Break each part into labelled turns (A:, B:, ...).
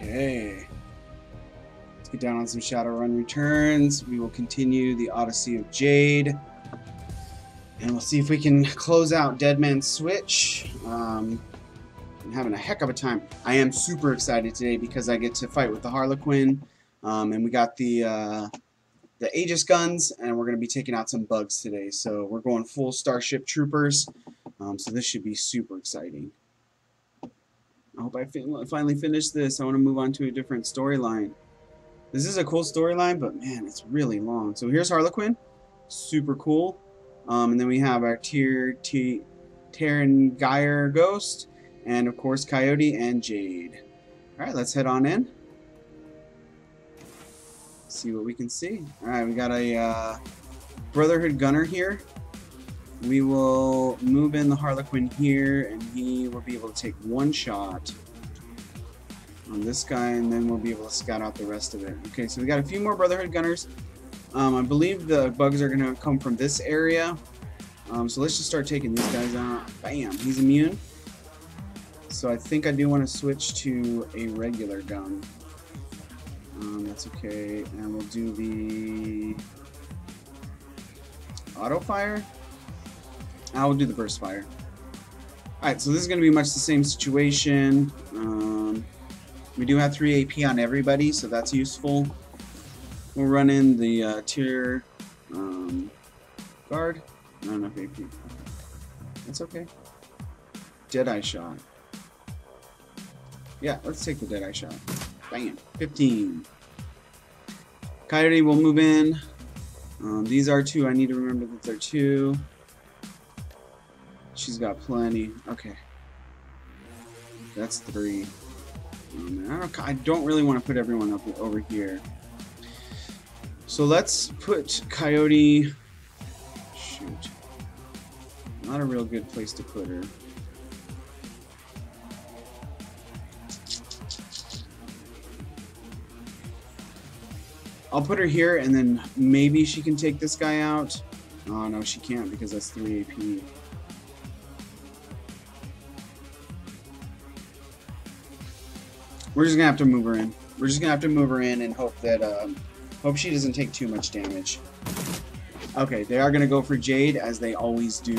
A: Okay. Let's get down on some Shadowrun returns. We will continue the Odyssey of Jade. And we'll see if we can close out Dead Man's Switch. Um, I'm having a heck of a time. I am super excited today because I get to fight with the Harlequin. Um, and we got the uh, the Aegis guns, and we're going to be taking out some bugs today. So we're going full Starship Troopers. Um, so this should be super exciting. I hope I fin finally finish this. I want to move on to a different storyline. This is a cool storyline, but man, it's really long. So here's Harlequin. Super cool. Um, and then we have our Tír T Tairngire Ghost, and of course Coyote and Jade. Alright, let's head on in. See what we can see. Alright, we got a uh, Brotherhood Gunner here. We will move in the Harlequin here, and he will be able to take one shot on this guy, and then we'll be able to scout out the rest of it. Okay, so we got a few more Brotherhood Gunners. Um, I believe the bugs are going to come from this area. Um, so let's just start taking these guys out. Bam, he's immune. So I think I do want to switch to a regular gun. Um, that's okay. And we'll do the auto fire. I will do the burst fire. Alright, so this is going to be much the same situation. Um, we do have 3 AP on everybody, so that's useful. We'll run in the uh, tier um, guard. Not enough AP. That's okay. Deadeye shot. Yeah, let's take the Deadeye shot. Bam. 15. Coyote will move in. Um, these are two. I need to remember that they're two. She's got plenty. Okay. That's three. Um, I, don't, really want to put everyone up over here. So let's put Coyote. Shoot. Not a real good place to put her. I'll put her here and then maybe she can take this guy out. Oh no, she can't because that's 3 AP. We're just gonna have to move her in. We're just gonna have to move her in and hope that um, hope she doesn't take too much damage. Okay, they are gonna go for Jade as they always do.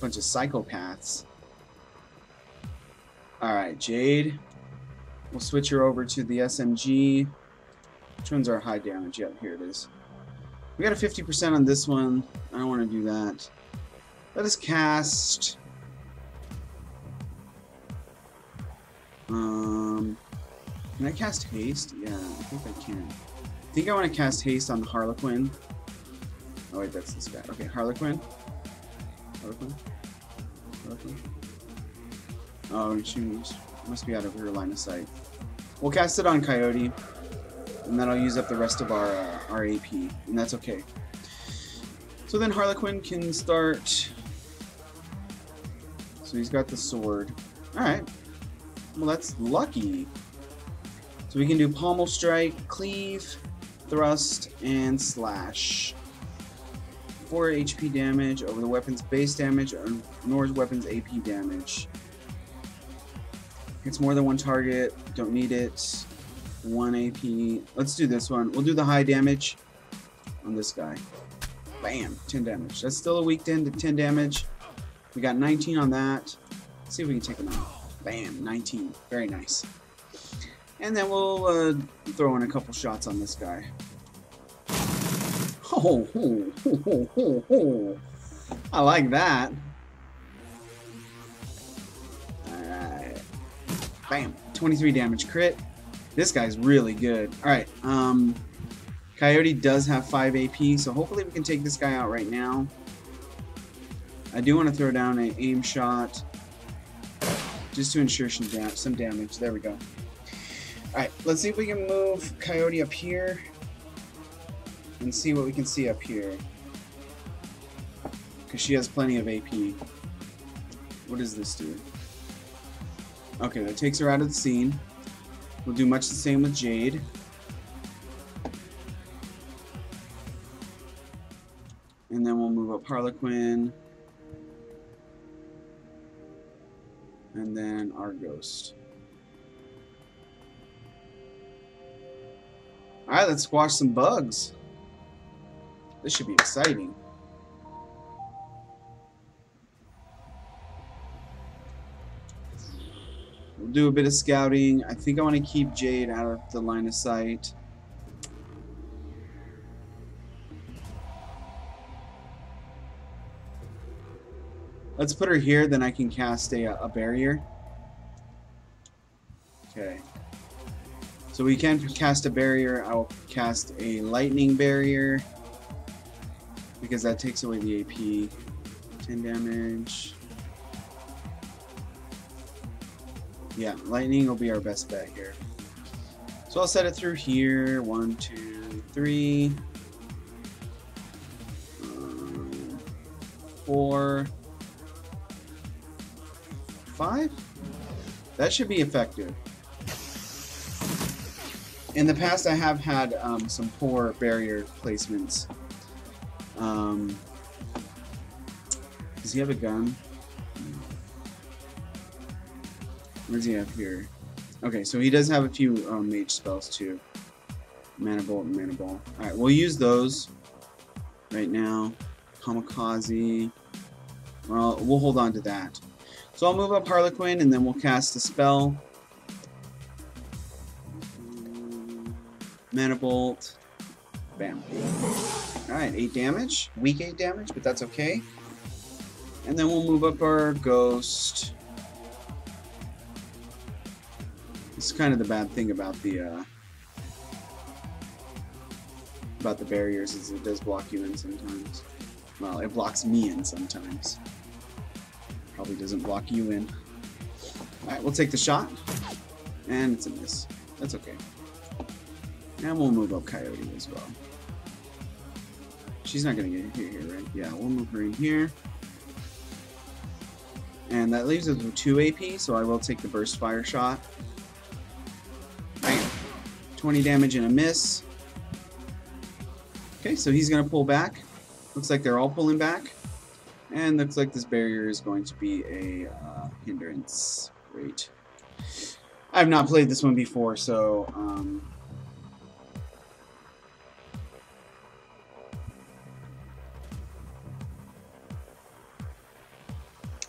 A: Bunch of psychopaths. Alright, Jade. We'll switch her over to the SMG. Which one's our high damage? Yep, here it is. We got a 50% on this one. I don't want to do that. Let us cast... Um, can I cast haste? Yeah, I think I can. I think I want to cast haste on the Harlequin. Oh wait, that's this guy. Okay, Harlequin. Harlequin. Harlequin. Oh, she must be out of her line of sight. We'll cast it on Coyote, and that'll use up the rest of our uh, our AP, and that's okay. So then Harlequin can start. So he's got the sword. All right. Well, that's lucky. So we can do pommel strike, cleave, thrust, and slash. 4 HP damage over the weapon's base damage or Nor's weapon's AP damage. It's more than one target, don't need it. 1 AP. Let's do this one. We'll do the high damage on this guy. Bam, 10 damage. That's still a weak 10 to 10 damage. We got 19 on that. Let's see if we can take him out. Bam, 19. Very nice. And then we'll uh, throw in a couple shots on this guy. Oh. I like that. Alright. Bam. 23 damage crit. This guy's really good. Alright, um... Coyote does have 5 AP, so hopefully we can take this guy out right now. I do want to throw down an aim shot just to ensure some, da some damage. There we go. Alright, let's see if we can move Coyote up here and see what we can see up here. Because she has plenty of AP. What does this do? Okay, that takes her out of the scene. We'll do much the same with Jade. And then we'll move up Harlequin. and then our ghost. All right, let's squash some bugs. This should be exciting. We'll do a bit of scouting. I think I want to keep Jade out of the line of sight. Let's put her here, then I can cast a, a barrier. Okay. So we can cast a barrier. I'll cast a lightning barrier. Because that takes away the AP. 10 damage. Yeah, lightning will be our best bet here. So I'll set it through here. One, two, three. Um, four five? That should be effective. In the past, I have had um, some poor barrier placements. Um, does he have a gun? What does he have here? Okay, so he does have a few um, mage spells too. Mana Bolt and Mana Ball. Alright, we'll use those right now. Kamikaze. Well, we'll hold on to that. So I'll move up Harlequin and then we'll cast a spell. Mana Bolt. Bam. Alright, 8 damage. Weak 8 damage, but that's okay. And then we'll move up our Ghost. This is kind of the bad thing about the uh, about the barriers is it does block you in sometimes. Well, it blocks me in sometimes. Probably doesn't block you in. Alright, we'll take the shot. And it's a miss. That's okay. And we'll move up Coyote as well. She's not going to get here, right? Yeah, we'll move her in here. And that leaves us with 2 AP, so I will take the Burst Fire shot. Bam. 20 damage and a miss. Okay, so he's going to pull back. Looks like they're all pulling back. And looks like this barrier is going to be a uh, hindrance. Great. I've not played this one before, so... Um,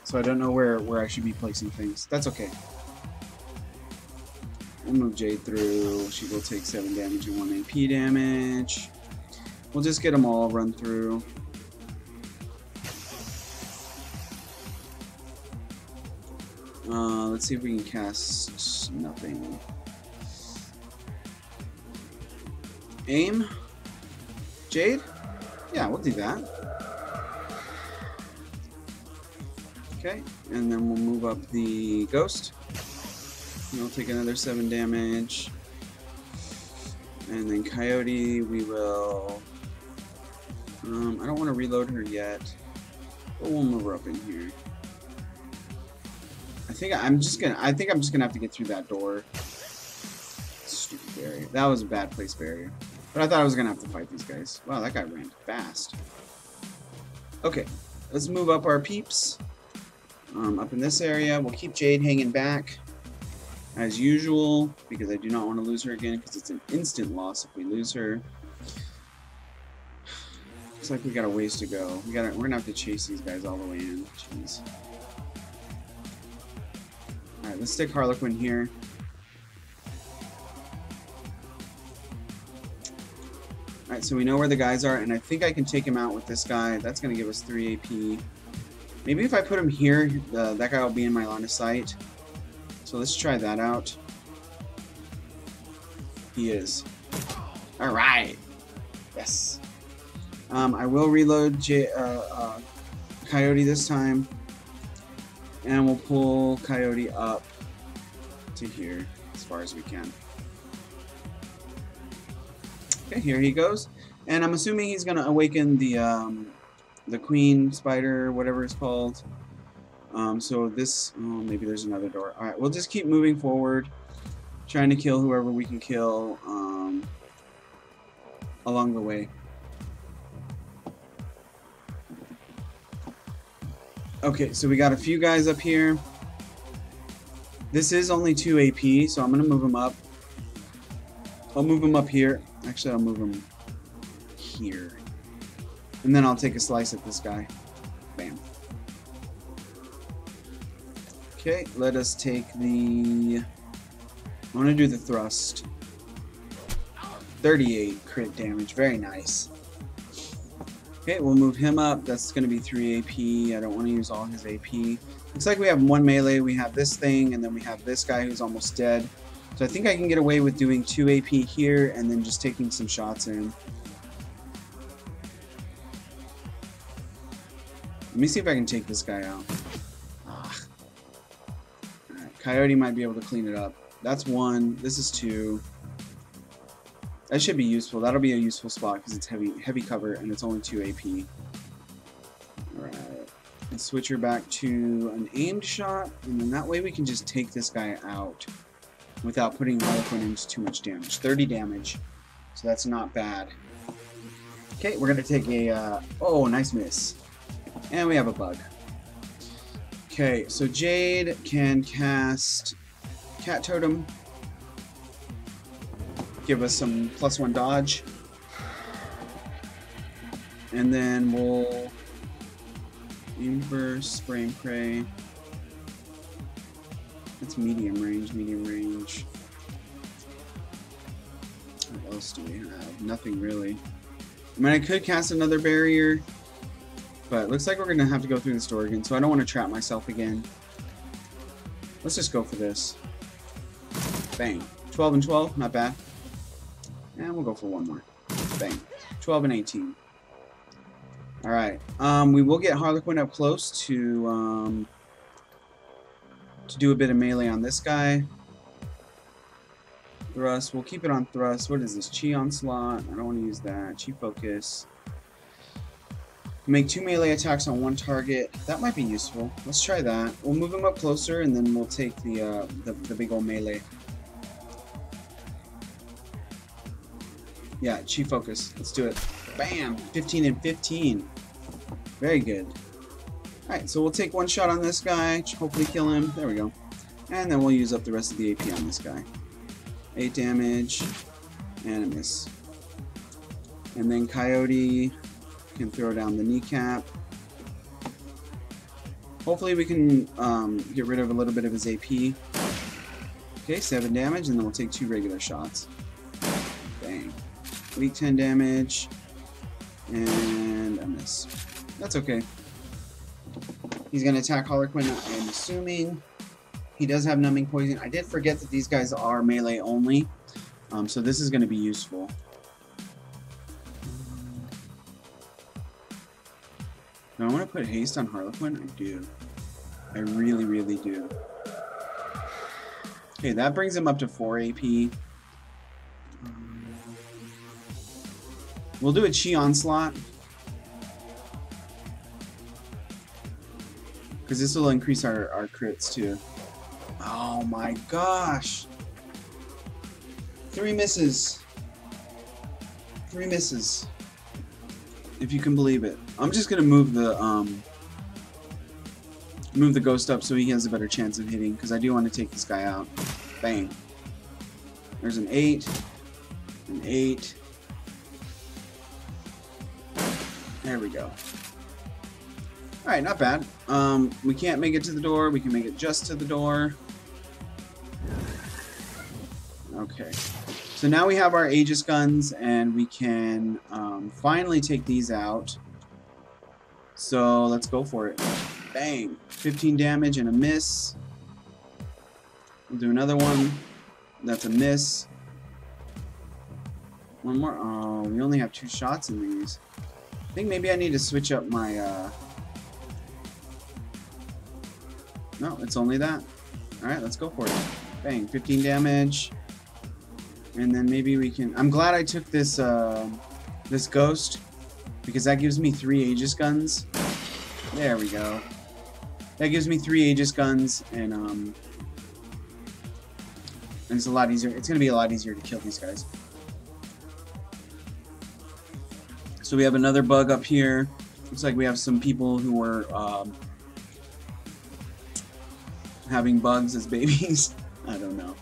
A: so I don't know where, where I should be placing things. That's okay. We'll move Jade through. She will take 7 damage and 1 AP damage. We'll just get them all run through. Uh, let's see if we can cast nothing. Aim? Jade? Yeah, we'll do that. Okay, and then we'll move up the ghost. And we'll take another 7 damage. And then Coyote, we will... Um, I don't want to reload her yet. But we'll move her up in here. I think I'm just gonna. I think I'm just gonna have to get through that door. Stupid barrier. That was a bad place barrier. But I thought I was gonna have to fight these guys. Wow, that guy ran fast. Okay, let's move up our peeps. Um, up in this area, we'll keep Jade hanging back as usual because I do not want to lose her again because it's an instant loss if we lose her. Looks like we got a ways to go. We gotta. We're gonna have to chase these guys all the way in. Jeez. Alright, let's stick Harlequin here. Alright, so we know where the guys are, and I think I can take him out with this guy. That's going to give us 3 AP. Maybe if I put him here, the, that guy will be in my line of sight. So let's try that out. He is. Alright! Yes. Um, I will reload J uh, uh, Coyote this time. And we'll pull Coyote up to here as far as we can. Okay, here he goes. And I'm assuming he's going to awaken the um, the queen spider, whatever it's called. Um, so this, oh, maybe there's another door. Alright, we'll just keep moving forward, trying to kill whoever we can kill um, along the way. Okay, so we got a few guys up here. This is only 2 AP, so I'm going to move him up. I'll move him up here. Actually, I'll move him here. And then I'll take a slice at this guy. Bam. Okay, let us take the... I want to do the thrust. 38 crit damage. Very nice. Okay, we'll move him up. That's going to be 3 AP. I don't want to use all his AP. Looks like we have one melee. We have this thing, and then we have this guy who's almost dead. So I think I can get away with doing 2 AP here, and then just taking some shots in. Let me see if I can take this guy out. Right, Coyote might be able to clean it up. That's one. This is two. That should be useful. That'll be a useful spot because it's heavy heavy cover and it's only 2 AP. Alright. Let's switch her back to an aimed shot, and then that way we can just take this guy out without putting Harlequin into too much damage. 30 damage. So that's not bad. Okay, we're going to take a... Uh, oh, nice miss. And we have a bug. Okay, so Jade can cast Cat Totem give us some plus one dodge. And then we'll aim burst, spray pray. That's medium range, medium range. What else do we have? Nothing really. I mean, I could cast another barrier, but it looks like we're going to have to go through this door again, so I don't want to trap myself again. Let's just go for this. Bang. 12 and 12, not bad. And we'll go for one more. Bang. 12 and 18. Alright. Um, we will get Harlequin up close to um, to do a bit of melee on this guy. Thrust. We'll keep it on thrust. What is this? Chi Onslaught. I don't want to use that. Chi Focus. Make two melee attacks on one target. That might be useful. Let's try that. We'll move him up closer and then we'll take the, uh, the, the big old melee. Yeah, Chi Focus. Let's do it. Bam! 15 and 15. Very good. Alright, so we'll take one shot on this guy, hopefully kill him. There we go. And then we'll use up the rest of the AP on this guy. 8 damage, and a miss. And then Coyote can throw down the kneecap. Hopefully we can um, get rid of a little bit of his AP. Okay, 7 damage, and then we'll take two regular shots. Weak 10 damage. And a miss. That's okay. He's going to attack Harlequin, I'm assuming. He does have numbing poison. I did forget that these guys are melee only. Um, so this is going to be useful. Do I want to put haste on Harlequin? I do. I really, really do. Okay, that brings him up to 4 AP. We'll do a Chi Onslaught. Because this will increase our, our crits too. Oh my gosh. Three misses. Three misses. If you can believe it. I'm just gonna move the um move the ghost up so he has a better chance of hitting because I do want to take this guy out. Bang. There's an eight. An eight. There we go. Alright, not bad. Um, we can't make it to the door. We can make it just to the door. Okay. So now we have our Aegis guns, and we can um, finally take these out. So let's go for it. Bang! 15 damage and a miss. We'll do another one. That's a miss. One more. Oh, we only have two shots in these think maybe I need to switch up my, uh... No, it's only that. Alright, let's go for it. Bang, 15 damage. And then maybe we can... I'm glad I took this, uh, this ghost, because that gives me three Aegis guns. There we go. That gives me three Aegis guns, and, um... And it's a lot easier. It's to be a lot easier to kill these guys. So we have another bug up here. Looks like we have some people who were um, having bugs as babies. I don't know.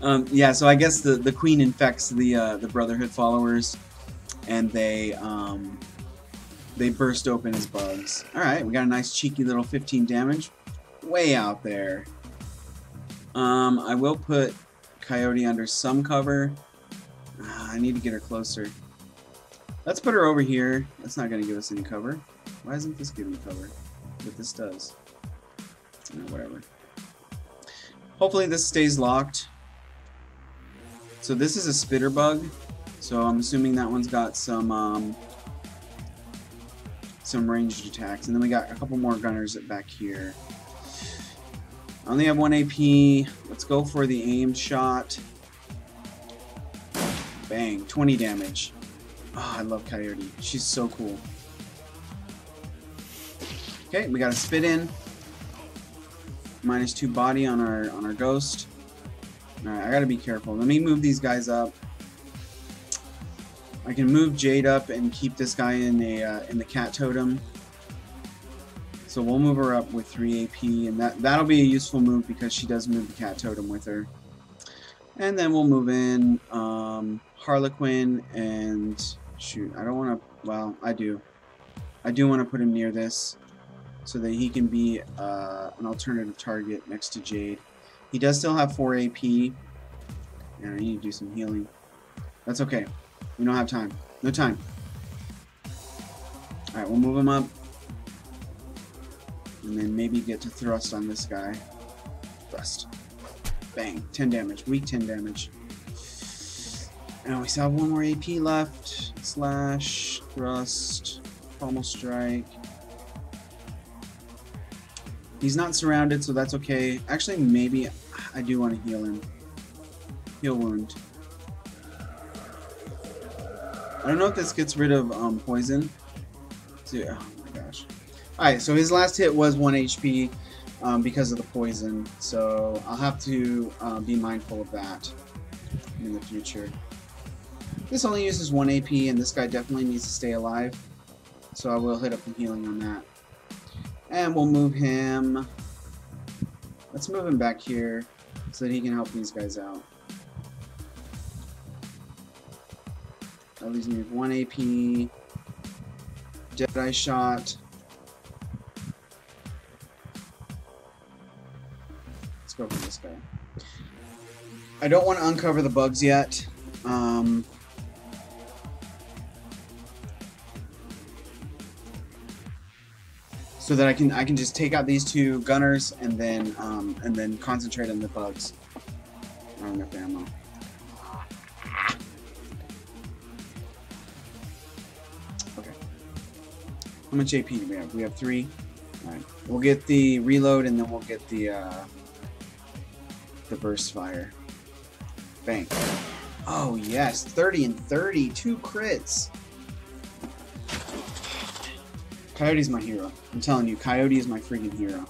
A: Um, yeah, so I guess the, the queen infects the uh, the Brotherhood followers, and they um, they burst open as bugs. All right, we got a nice cheeky little 15 damage, way out there. Um, I will put Coyote under some cover. Uh, I need to get her closer. Let's put her over here. That's not going to give us any cover. Why isn't this giving cover? But this does. whatever. Hopefully this stays locked. So this is a spitter bug. So I'm assuming that one's got some um, some ranged attacks. And then we got a couple more gunners back here. I only have one AP. Let's go for the aimed shot. Bang. 20 damage. Oh, I love Coyote. She's so cool. Okay, we got a spit in. Minus two body on our on our ghost. Alright, I gotta be careful. Let me move these guys up. I can move Jade up and keep this guy in a uh, in the cat totem. So we'll move her up with 3 AP, and that, that'll be a useful move because she does move the cat totem with her. And then we'll move in um, Harlequin and shoot, I don't want to, well, I do. I do want to put him near this so that he can be uh, an alternative target next to Jade. He does still have 4 AP, and I need to do some healing. That's okay. We don't have time. No time. Alright, we'll move him up. And then maybe get to thrust on this guy. Thrust. Bang. 10 damage. Weak 10 damage. And we still have one more AP left. Slash. Thrust. Pommel strike. He's not surrounded, so that's okay. Actually, maybe I do want to heal him. Heal wound. I don't know if this gets rid of um, poison. So, oh my gosh. Alright, so his last hit was 1 HP um, because of the poison, so I'll have to uh, be mindful of that in the future. This only uses 1 AP, and this guy definitely needs to stay alive, so I will hit up the healing on that. And we'll move him... Let's move him back here so that he can help these guys out. Leaves me with 1 AP, Jedi Shot, Let's go for this guy. I don't want to uncover the bugs yet. Um, so that I can I can just take out these two gunners and then um, and then concentrate on the bugs. I don't enough ammo. Okay. How much AP do we have? We have three. All right. We'll get the reload and then we'll get the. Uh, the burst fire. Bang. Oh yes, 30 and 30, two crits. Coyote's my hero. I'm telling you, Coyote is my freaking hero.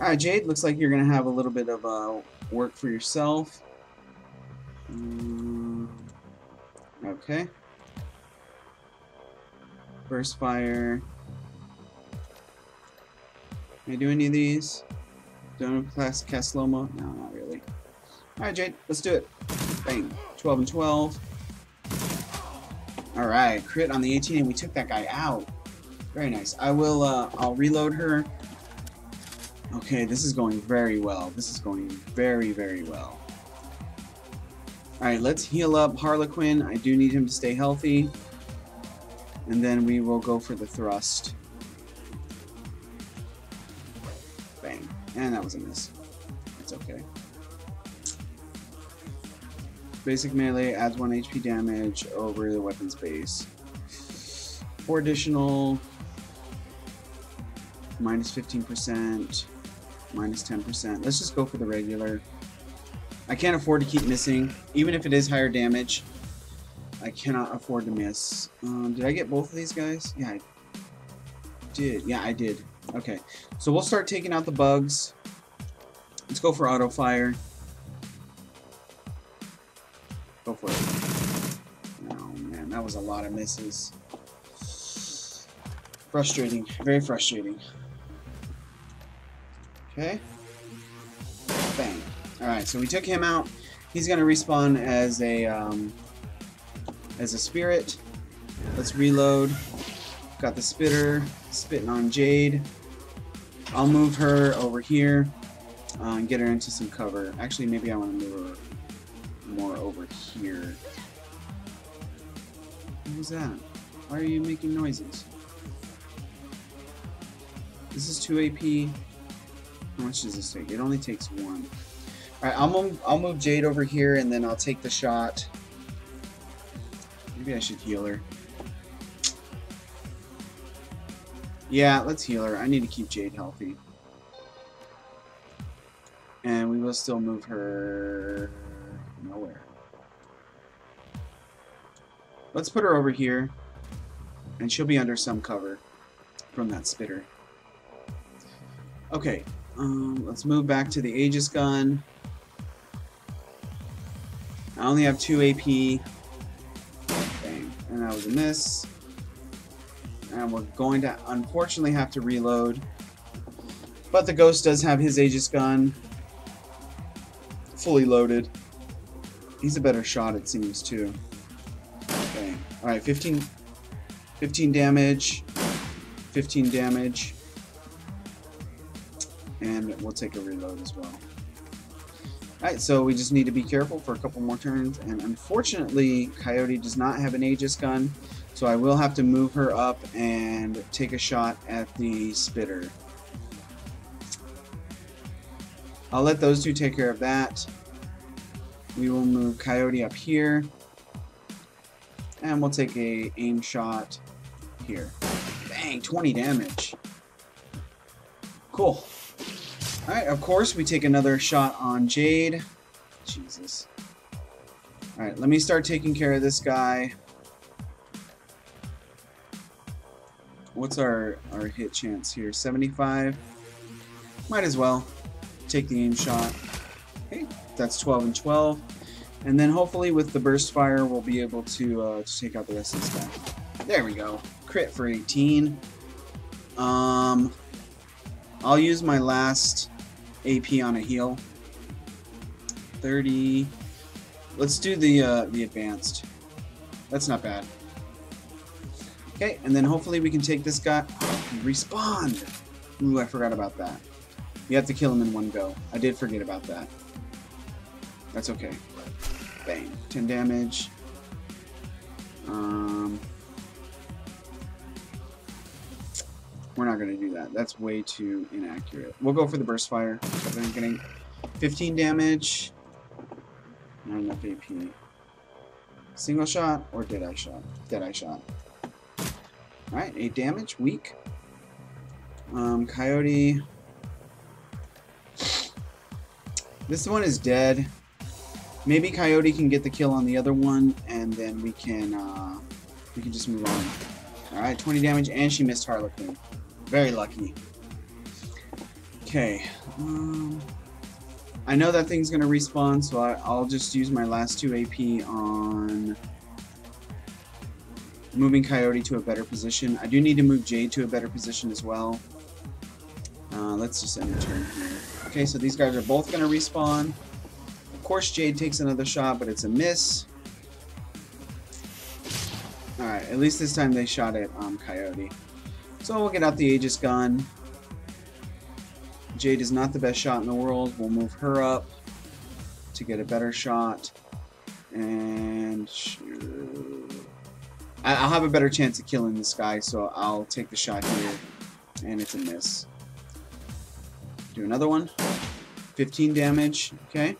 A: Alright, Jade, looks like you're going to have a little bit of uh, work for yourself. Um, okay. Burst fire. Can I do any of these? Don't class cast? No, not really. Alright, Jade, let's do it. Bang. 12 and 12. Alright, crit on the 18 and we took that guy out. Very nice. I will, uh, I'll reload her. Okay, this is going very well. This is going very, very well. Alright, let's heal up Harlequin. I do need him to stay healthy. And then we will go for the thrust. Bang. And that was a miss. It's okay. Basic melee adds 1 HP damage over the weapon's base. 4 additional, minus 15%, minus 10%. Let's just go for the regular. I can't afford to keep missing, even if it is higher damage. I cannot afford to miss. Um, did I get both of these guys? Yeah, I did. Yeah, I did. Okay, so we'll start taking out the bugs. Let's go for auto fire. Go for it. Oh man, that was a lot of misses. Frustrating, very frustrating. Okay. Bang. Alright, so we took him out. He's going to respawn as a, um, as a spirit. Let's reload. Got the spitter, spitting on Jade. I'll move her over here uh, and get her into some cover. Actually, maybe I want to move her more over here. Who's that? Why are you making noises? This is 2 AP. How much does this take? It only takes one. Alright, I'll move, I'll move Jade over here and then I'll take the shot. Maybe I should heal her. Yeah, let's heal her. I need to keep Jade healthy. And we will still move her nowhere. Let's put her over here. And she'll be under some cover from that spitter. Okay, um, let's move back to the Aegis gun. I only have 2 AP. Bang. And that was a miss. And we're going to unfortunately have to reload. But the Ghost does have his Aegis gun fully loaded. He's a better shot, it seems, too. Okay. Alright, 15, 15 damage. 15 damage. And we'll take a reload as well. Alright, so we just need to be careful for a couple more turns. And unfortunately, Coyote does not have an Aegis gun. So I will have to move her up and take a shot at the spitter. I'll let those two take care of that. We will move Coyote up here. And we'll take a aim shot here. Bang, 20 damage. Cool. Alright, of course, we take another shot on Jade. Jesus. Alright, let me start taking care of this guy. What's our, our hit chance here? 75? Might as well take the aim shot. That's 12 and 12. And then hopefully with the burst fire, we'll be able to, uh, to take out the rest of this guy. There we go. Crit for 18. Um, I'll use my last AP on a heal. 30. Let's do the uh, the advanced. That's not bad. Okay, and then hopefully we can take this guy. Respond! Ooh, I forgot about that. You have to kill him in one go. I did forget about that. That's okay. Bang. 10 damage. Um, we're not going to do that. That's way too inaccurate. We'll go for the burst fire. I'm getting 15 damage. Not enough AP. Single shot or dead eye shot? Dead eye shot. Alright, 8 damage. Weak. Um, Coyote. This one is dead. Maybe Coyote can get the kill on the other one, and then we can uh, we can just move on. All right, 20 damage, and she missed Harlequin. Very lucky. Okay. Um, I know that thing's gonna respawn, so I, I'll just use my last two AP on moving Coyote to a better position. I do need to move Jade to a better position as well. Uh, let's just end the turn here. Okay, so these guys are both gonna respawn. Of course, Jade takes another shot, but it's a miss. Alright, at least this time they shot at um, Coyote. So we'll get out the Aegis gun. Jade is not the best shot in the world. We'll move her up to get a better shot. And I'll have a better chance of killing this guy, so I'll take the shot here. And it's a miss. Do another one. 15 damage. Okay.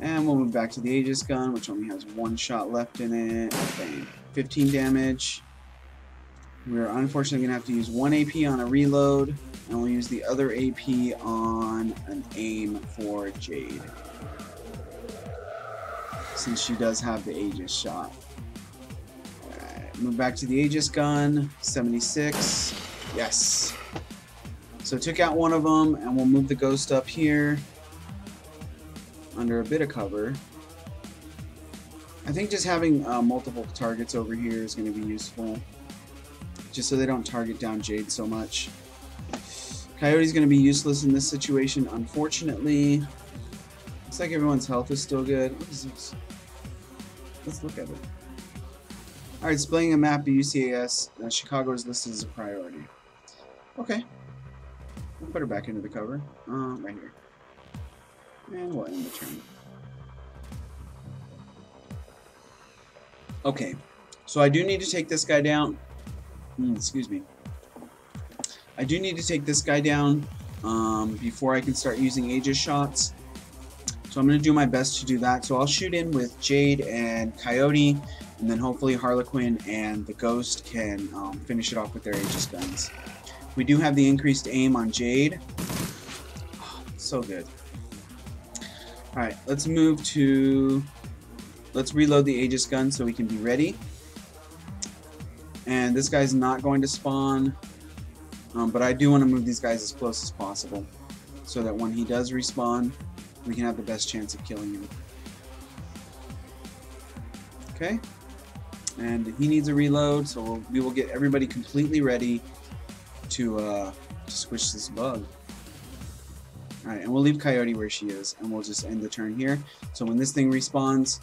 A: And we'll move back to the Aegis gun, which only has one shot left in it. Bang. 15 damage. We're unfortunately going to have to use one AP on a reload, and we'll use the other AP on an aim for Jade. Since she does have the Aegis shot. Alright, move back to the Aegis gun. 76. Yes. So took out one of them, and we'll move the ghost up here under a bit of cover. I think just having uh, multiple targets over here is going to be useful. Just so they don't target down Jade so much. Coyote's going to be useless in this situation, unfortunately. Looks like everyone's health is still good. What is this? Let's look at it. Alright, displaying a map of UCAS. Uh, Chicago is listed as a priority. Okay. We'll put her back into the cover. Uh, right here. And we'll end the turn. Okay. So I do need to take this guy down. Mm, excuse me. I do need to take this guy down um, before I can start using Aegis shots. So I'm going to do my best to do that. So I'll shoot in with Jade and Coyote, and then hopefully Harlequin and the Ghost can um, finish it off with their Aegis guns. We do have the increased aim on Jade. Oh, so good. Alright, let's move to... Let's reload the Aegis gun so we can be ready. And this guy's not going to spawn. Um, but I do want to move these guys as close as possible. So that when he does respawn, we can have the best chance of killing him. Okay. And he needs a reload, so we'll, we will get everybody completely ready to, uh, to squish this bug. Alright, and we'll leave Coyote where she is, and we'll just end the turn here. So when this thing respawns,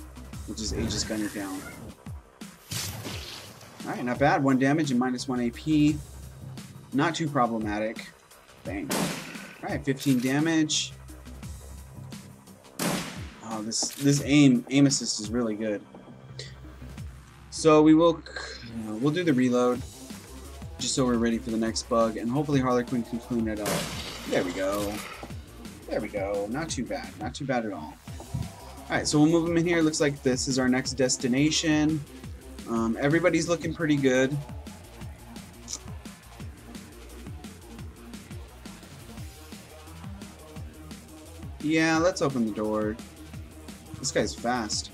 A: we'll just Aegis gun it down. Alright, not bad. One damage and minus one AP. Not too problematic. Bang. Alright, 15 damage. Oh, this this aim aim assist is really good. So we will uh, we'll do the reload just so we're ready for the next bug, and hopefully Harlequin can clean it up. There we go. There we go. Not too bad. Not too bad at all. Alright, so we'll move them in here. Looks like this is our next destination. Um, everybody's looking pretty good. Yeah, let's open the door. This guy's fast.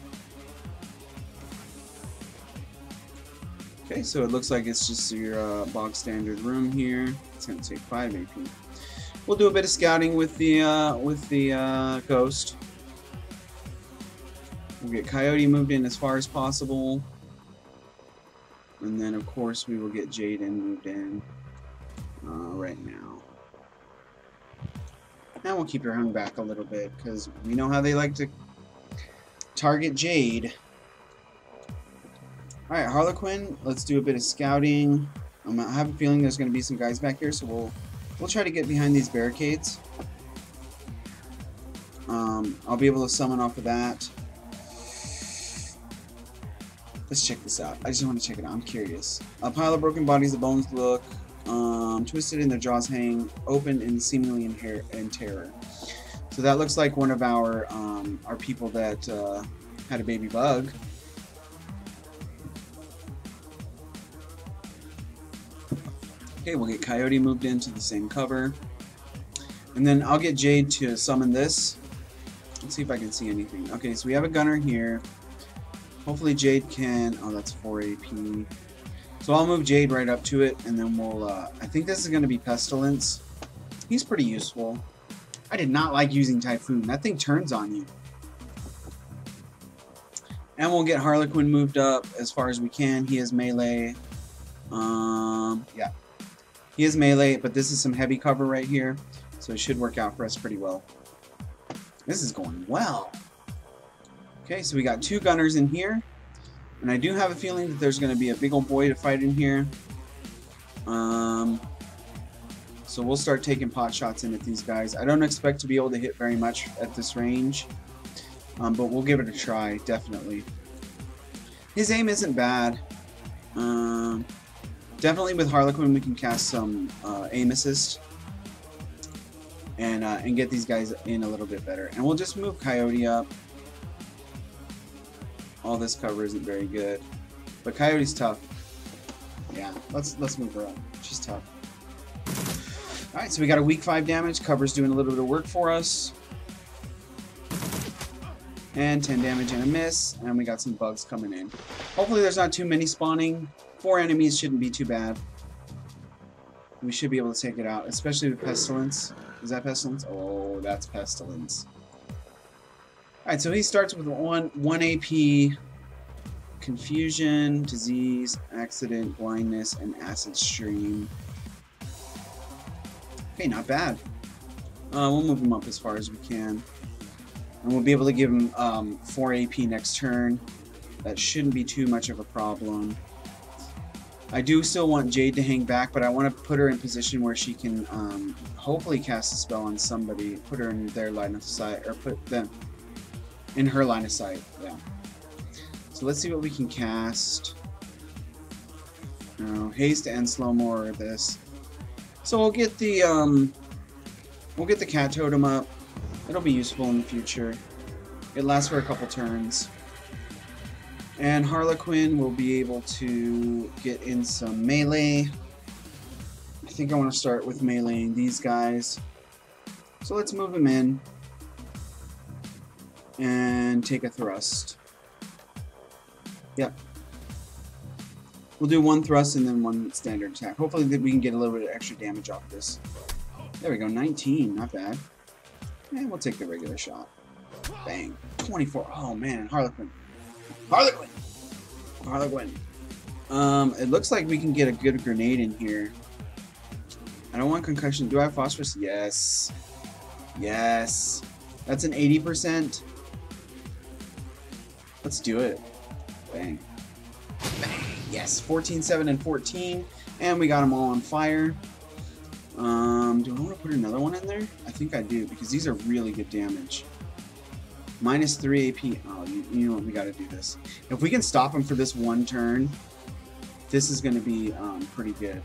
A: Okay, so it looks like it's just your uh, bog standard room here. It's gonna take five AP. We'll do a bit of scouting with the uh, with the uh, ghost. We'll get Coyote moved in as far as possible. And then, of course, we will get Jaden moved in uh, right now. And we'll keep her hung back a little bit, because we know how they like to target Jade. Alright, Harlequin, let's do a bit of scouting. Um, I have a feeling there's going to be some guys back here, so we'll we'll try to get behind these barricades. Um, I'll be able to summon off of that. Let's check this out. I just want to check it out. I'm curious. A pile of broken bodies, the bones look um, twisted and their jaws hang open and seemingly in, in terror. So that looks like one of our um, our people that uh, had a baby bug. Okay, we'll get Coyote moved into the same cover. And then I'll get Jade to summon this. Let's see if I can see anything. Okay, so we have a gunner here. Hopefully Jade can... Oh, that's 4 AP. So I'll move Jade right up to it, and then we'll... Uh, I think this is going to be Pestilence. He's pretty useful. I did not like using Typhoon. That thing turns on you. And we'll get Harlequin moved up as far as we can. He has melee. Um, yeah. He has melee, but this is some heavy cover right here. So it should work out for us pretty well. This is going well. Okay, so we got two gunners in here. And I do have a feeling that there's going to be a big old boy to fight in here. Um, so we'll start taking pot shots in at these guys. I don't expect to be able to hit very much at this range. Um, but we'll give it a try, definitely. His aim isn't bad. Um, definitely with Harlequin we can cast some uh, aim assist. And, uh, and get these guys in a little bit better. And we'll just move Coyote up. All this cover isn't very good. But Coyote's tough. Yeah, let's let's move her up. She's tough. Alright, so we got a weak 5 damage. Cover's doing a little bit of work for us. And 10 damage and a miss. And we got some bugs coming in. Hopefully there's not too many spawning. Four enemies shouldn't be too bad. We should be able to take it out, especially with Pestilence. Is that Pestilence? Oh, that's Pestilence. Alright, so he starts with one, one AP, confusion, disease, accident, blindness, and acid stream. Okay, not bad. Uh, we'll move him up as far as we can. And we'll be able to give him um, 4 AP next turn. That shouldn't be too much of a problem. I do still want Jade to hang back, but I want to put her in position where she can um, hopefully cast a spell on somebody, put her in their line of sight, or put them in her line of sight, yeah. So let's see what we can cast. No, haste and slow more of this. So we'll get the um, we'll get the cat totem up. It'll be useful in the future. It lasts for a couple turns. And Harlequin will be able to get in some melee. I think I want to start with meleeing these guys. So let's move them in and take a thrust. Yep. We'll do one thrust and then one standard attack. Hopefully that we can get a little bit of extra damage off this. There we go, 19, not bad. And we'll take the regular shot. Bang. 24. Oh man, Harlequin. Harlequin! Harlequin. Um, it looks like we can get a good grenade in here. I don't want concussion. Do I have phosphorus? Yes. Yes. That's an 80%. Let's do it. Bang. Bang. Yes, 14, 7, and 14. And we got them all on fire. Um, do I want to put another one in there? I think I do, because these are really good damage. Minus 3 AP. Oh, you, you know what? We got to do this. If we can stop him for this one turn, this is going to be um, pretty good.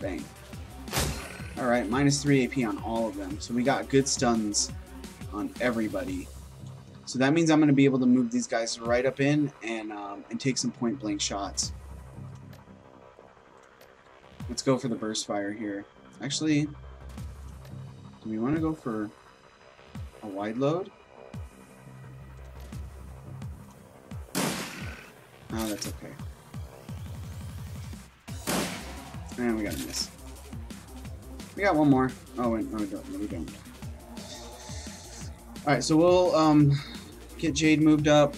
A: Bang. Alright, minus 3 AP on all of them. So we got good stuns on everybody. So that means I'm going to be able to move these guys right up in and, um, and take some point blank shots. Let's go for the burst fire here. Actually, do we want to go for a wide load? Oh, that's okay. And we got a miss. We got one more. Oh, wait, no, we don't. No, we don't. Alright, so we'll um, get Jade moved up.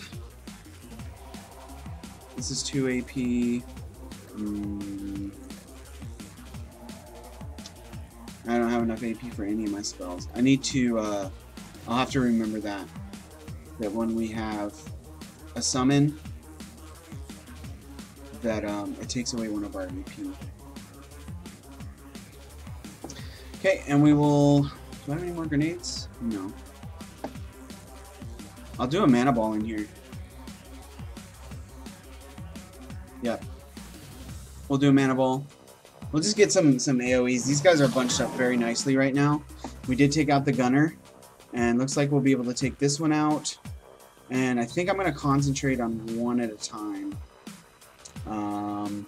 A: This is 2 AP. Mm. I don't have enough AP for any of my spells. I need to, uh, I'll have to remember that. That when we have a summon, that um, it takes away one of our AP. Okay, and we will... Do I have any more grenades? No. I'll do a mana ball in here. Yep. We'll do a mana ball. We'll just get some, some AoEs. These guys are bunched up very nicely right now. We did take out the gunner. And looks like we'll be able to take this one out. And I think I'm going to concentrate on one at a time. Um,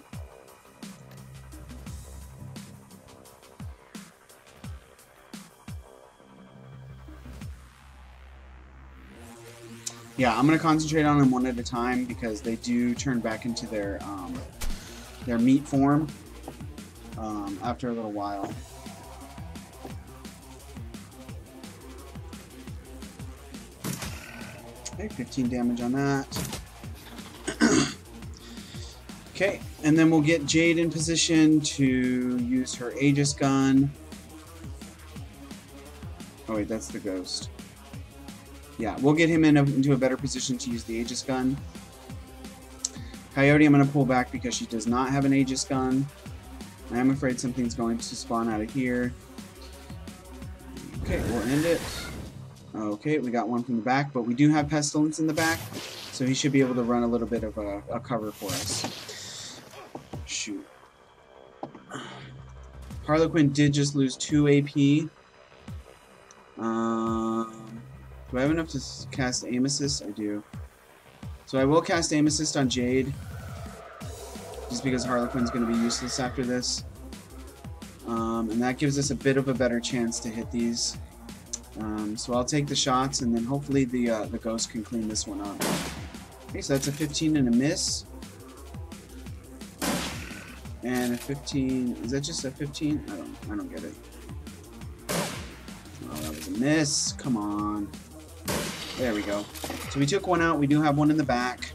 A: yeah, I'm gonna concentrate on them one at a time because they do turn back into their um, their meat form um, after a little while. Okay, 15 damage on that. Okay, and then we'll get Jade in position to use her Aegis gun. Oh wait, that's the ghost. Yeah, we'll get him in a, into a better position to use the Aegis gun. Coyote I'm going to pull back because she does not have an Aegis gun. I am afraid something's going to spawn out of here. Okay, we'll end it. Okay, we got one from the back, but we do have Pestilence in the back, so he should be able to run a little bit of a, a cover for us. Harlequin did just lose 2 AP. Um, do I have enough to cast Aim Assist? I do. So I will cast Aim Assist on Jade. Just because Harlequin's going to be useless after this. Um, and that gives us a bit of a better chance to hit these. Um, so I'll take the shots, and then hopefully the uh, the ghost can clean this one up. Okay, so that's a 15 and a miss. And a 15. Is that just a 15? I don't. I don't get it. Oh, that was a miss. Come on. There we go. So we took one out. We do have one in the back.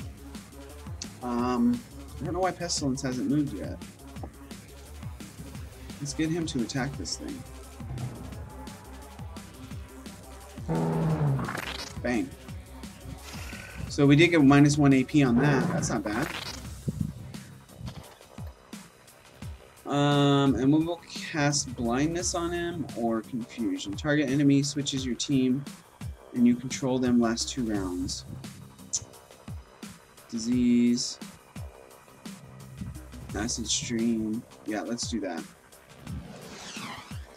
A: Um, I don't know why Pestilence hasn't moved yet. Let's get him to attack this thing. Bang. So we did get minus one AP on that. That's not bad. Um, and we will cast blindness on him or confusion. Target enemy switches your team, and you control them last two rounds. Disease. Acid stream. Yeah, let's do that.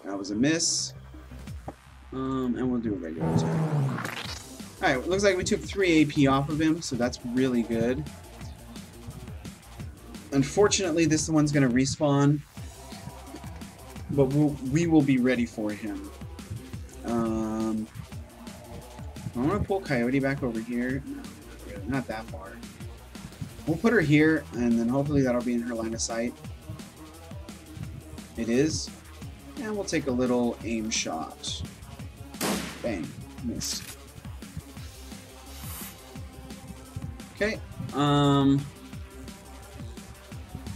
A: That was a miss. Um, and we'll do a regular attack. Alright, looks like we took 3 AP off of him, so that's really good. Unfortunately, this one's going to respawn, but we'll, we will be ready for him. Um, I want to pull Coyote back over here. No, not, not that far. We'll put her here, and then hopefully that'll be in her line of sight. It is. And we'll take a little aim shot. Bang. Missed. Okay. Um.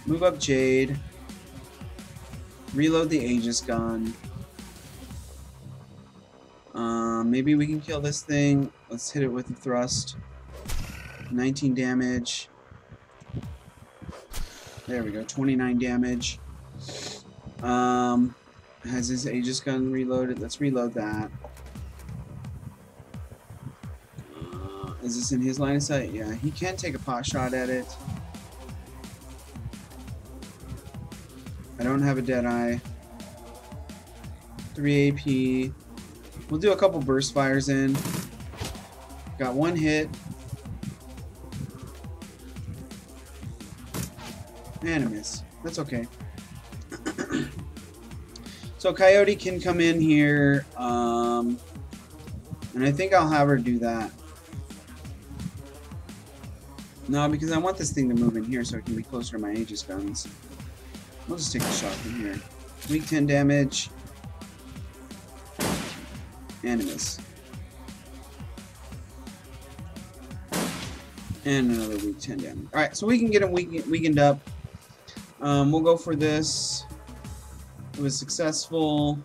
A: Move up Jade. Reload the Aegis gun. Um, maybe we can kill this thing. Let's hit it with a thrust. 19 damage. There we go, 29 damage. Um, has his Aegis gun reloaded? Let's reload that. Uh, is this in his line of sight? Yeah, he can take a pot shot at it. I don't have a dead eye. 3 AP. We'll do a couple burst fires in. Got one hit. And a miss. That's okay. so Coyote can come in here. Um, and I think I'll have her do that. No, because I want this thing to move in here so it can be closer to my Aegis guns. We'll just take a shot from here. Weak 10 damage. And. And another weak 10 damage. Alright, so we can get him weakened up. Um, we'll go for this. It was successful.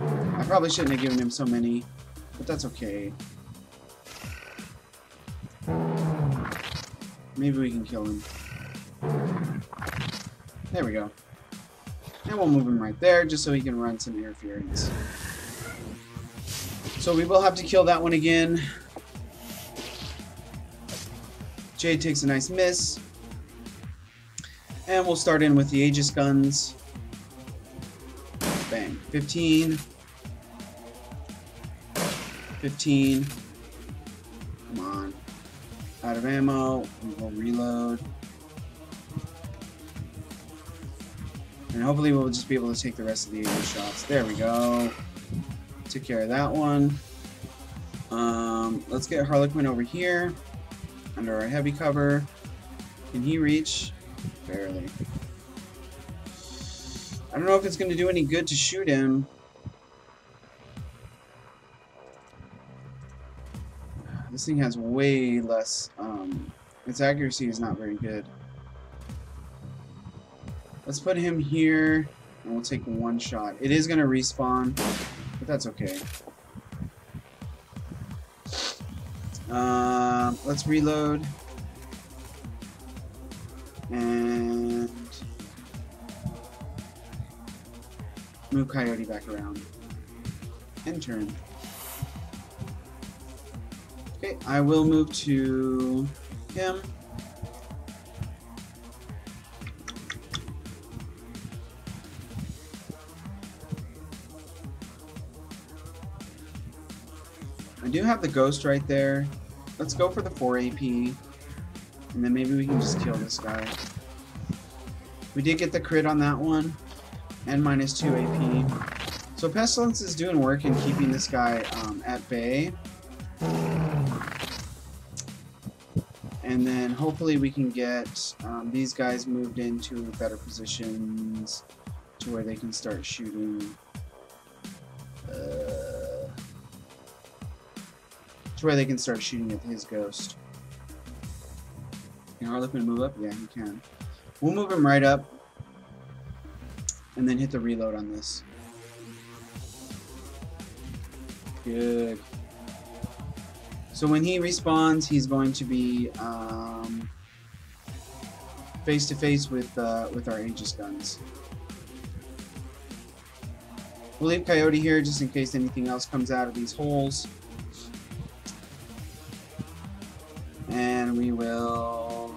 A: I probably shouldn't have given him so many, but that's okay. Maybe we can kill him. There we go. And we'll move him right there, just so he can run some interference. So we will have to kill that one again. Jade takes a nice miss. And we'll start in with the Aegis guns. Bang. 15. 15. Come on. Out of ammo. We'll reload. And hopefully we'll just be able to take the rest of the shots. There we go. Took care of that one. Um, let's get Harlequin over here. Under our heavy cover. Can he reach? Barely. I don't know if it's going to do any good to shoot him. This thing has way less, um, its accuracy is not very good. Let's put him here, and we'll take one shot. It is going to respawn, but that's okay. Uh, let's reload. And move Coyote back around. And turn. Okay, I will move to him. I do have the ghost right there. Let's go for the 4 AP. And then maybe we can just kill this guy. We did get the crit on that one. And minus 2 AP. So Pestilence is doing work in keeping this guy um, at bay. And then hopefully we can get um, these guys moved into better positions to where they can start shooting. Uh, to where they can start shooting at his ghost. Can Harlequin move up? Yeah, he can. We'll move him right up. And then hit the reload on this. Good. So when he respawns, he's going to be um, face to face with uh, with our Aegis guns. We'll leave Coyote here just in case anything else comes out of these holes. Will...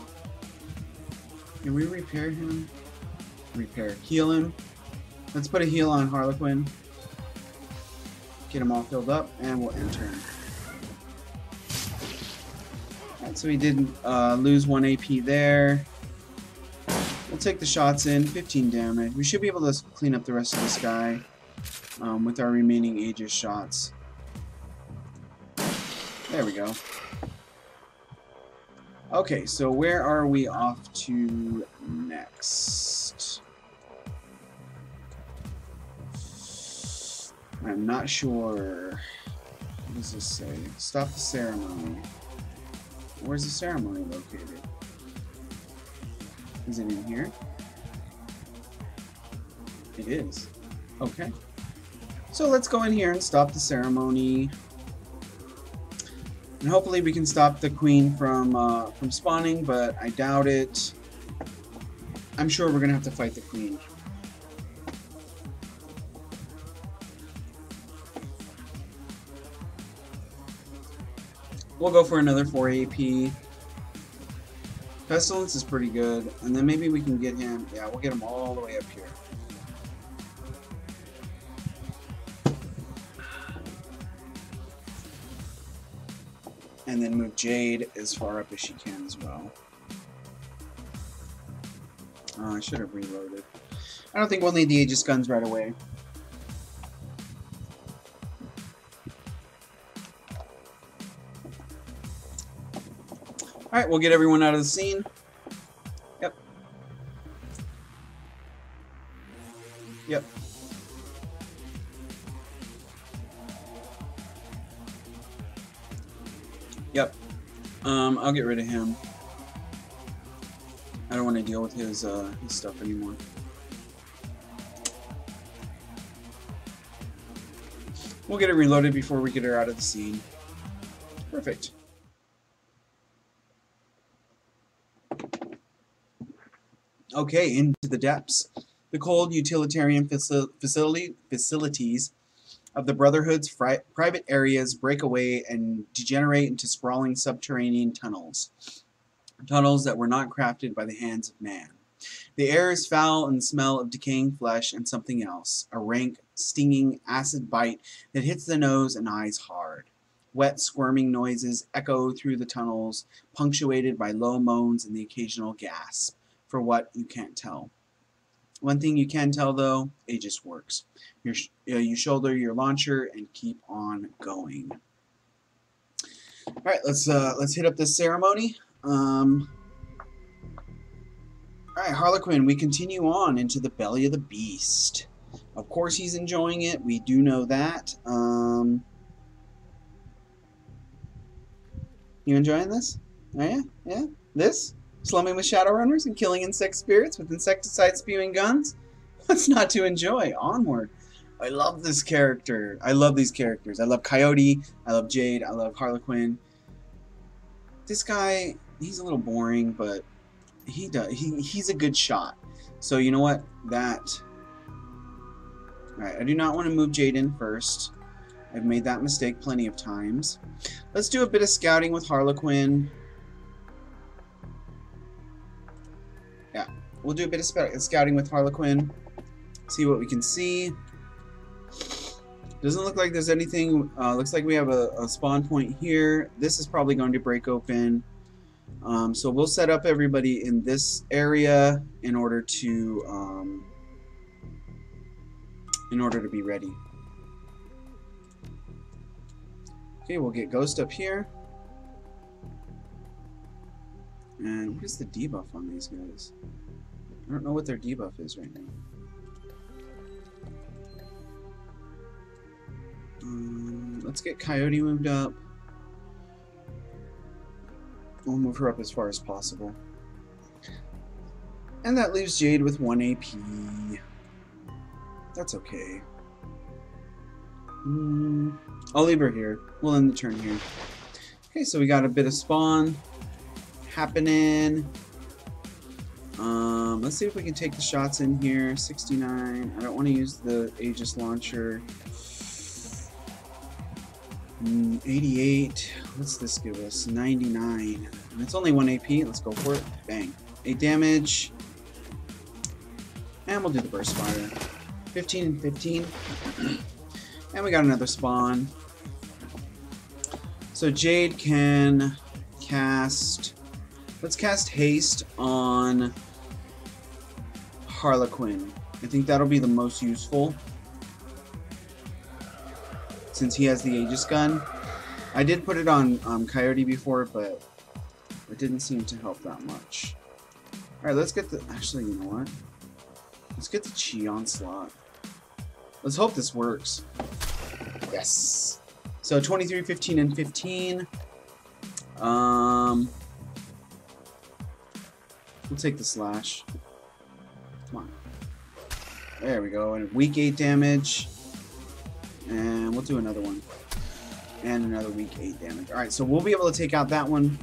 A: Can we repair him? Repair. Heal him. Let's put a heal on Harlequin. Get him all filled up, and we'll enter so he did uh, lose 1 AP there. We'll take the shots in, 15 damage. We should be able to clean up the rest of this guy um, with our remaining Aegis shots. There we go. Okay, so where are we off to next? I'm not sure. What does this say? Stop the ceremony. Where's the ceremony located? Is it in here? It is. Okay. So let's go in here and stop the ceremony. And hopefully we can stop the queen from uh, from spawning, but I doubt it. I'm sure we're gonna have to fight the queen. We'll go for another 4 AP. Pestilence is pretty good, and then maybe we can get him. Yeah, we'll get him all the way up here. And then move Jade as far up as she can as well. Oh, I should have reloaded. I don't think we'll need the Aegis guns right away. Alright, we'll get everyone out of the scene. Yep. Yep. Um, I'll get rid of him. I don't want to deal with his, uh, his stuff anymore. We'll get it reloaded before we get her out of the scene. Perfect. Okay, into the depths. The cold utilitarian facility, facilities of the Brotherhood's private areas break away and degenerate into sprawling subterranean tunnels. Tunnels that were not crafted by the hands of man. The air is foul and the smell of decaying flesh and something else, a rank, stinging, acid bite that hits the nose and eyes hard. Wet, squirming noises echo through the tunnels, punctuated by low moans and the occasional gasp, for what you can't tell. One thing you can tell though, just works. Your, uh, you shoulder your launcher and keep on going. All right, let's uh, let's hit up this ceremony. Um, all right, Harlequin, we continue on into the belly of the beast. Of course, he's enjoying it. We do know that. Um, you enjoying this? Oh yeah, yeah. This slumming with Shadowrunners and killing insect spirits with insecticide spewing guns. What's not to enjoy? Onward. I love this character. I love these characters. I love Coyote. I love Jade. I love Harlequin. This guy, he's a little boring, but he does. He, he's a good shot. So you know what? That. Alright, I do not want to move Jade in first. I've made that mistake plenty of times. Let's do a bit of scouting with Harlequin. Yeah, we'll do a bit of scouting with Harlequin. See what we can see. Doesn't look like there's anything. Uh, looks like we have a, a, spawn point here. This is probably going to break open. Um, so we'll set up everybody in this area in order to um, in order to be ready. Okay, we'll get Ghost up here. And what is the debuff on these guys? I don't know what their debuff is right now. Let's get Coyote moved up. We'll move her up as far as possible. And that leaves Jade with 1 AP. That's okay. Mm, I'll leave her here. We'll end the turn here. Okay, so we got a bit of spawn happening. Um, let's see if we can take the shots in here. 69. I don't want to use the Aegis launcher. Mm, 88. What's this give us? 99. And it's only 1 AP. Let's go for it. Bang. 8 damage. And we'll do the burst fire. 15 and 15. and we got another spawn. So Jade can cast... Let's cast Haste on Harlequin. I think that'll be the most useful. Since he has the Aegis gun. I did put it on um, Coyote before, but it didn't seem to help that much. Alright, let's get the... Actually, you know what? Let's get the Chi Onslaught. Let's hope this works. Yes. So 23, 15, and 15. Um, we'll take the slash. Come on. There we go. And weak 8 damage. And we'll do another one. And another weak 8 damage. Alright, so we'll be able to take out that one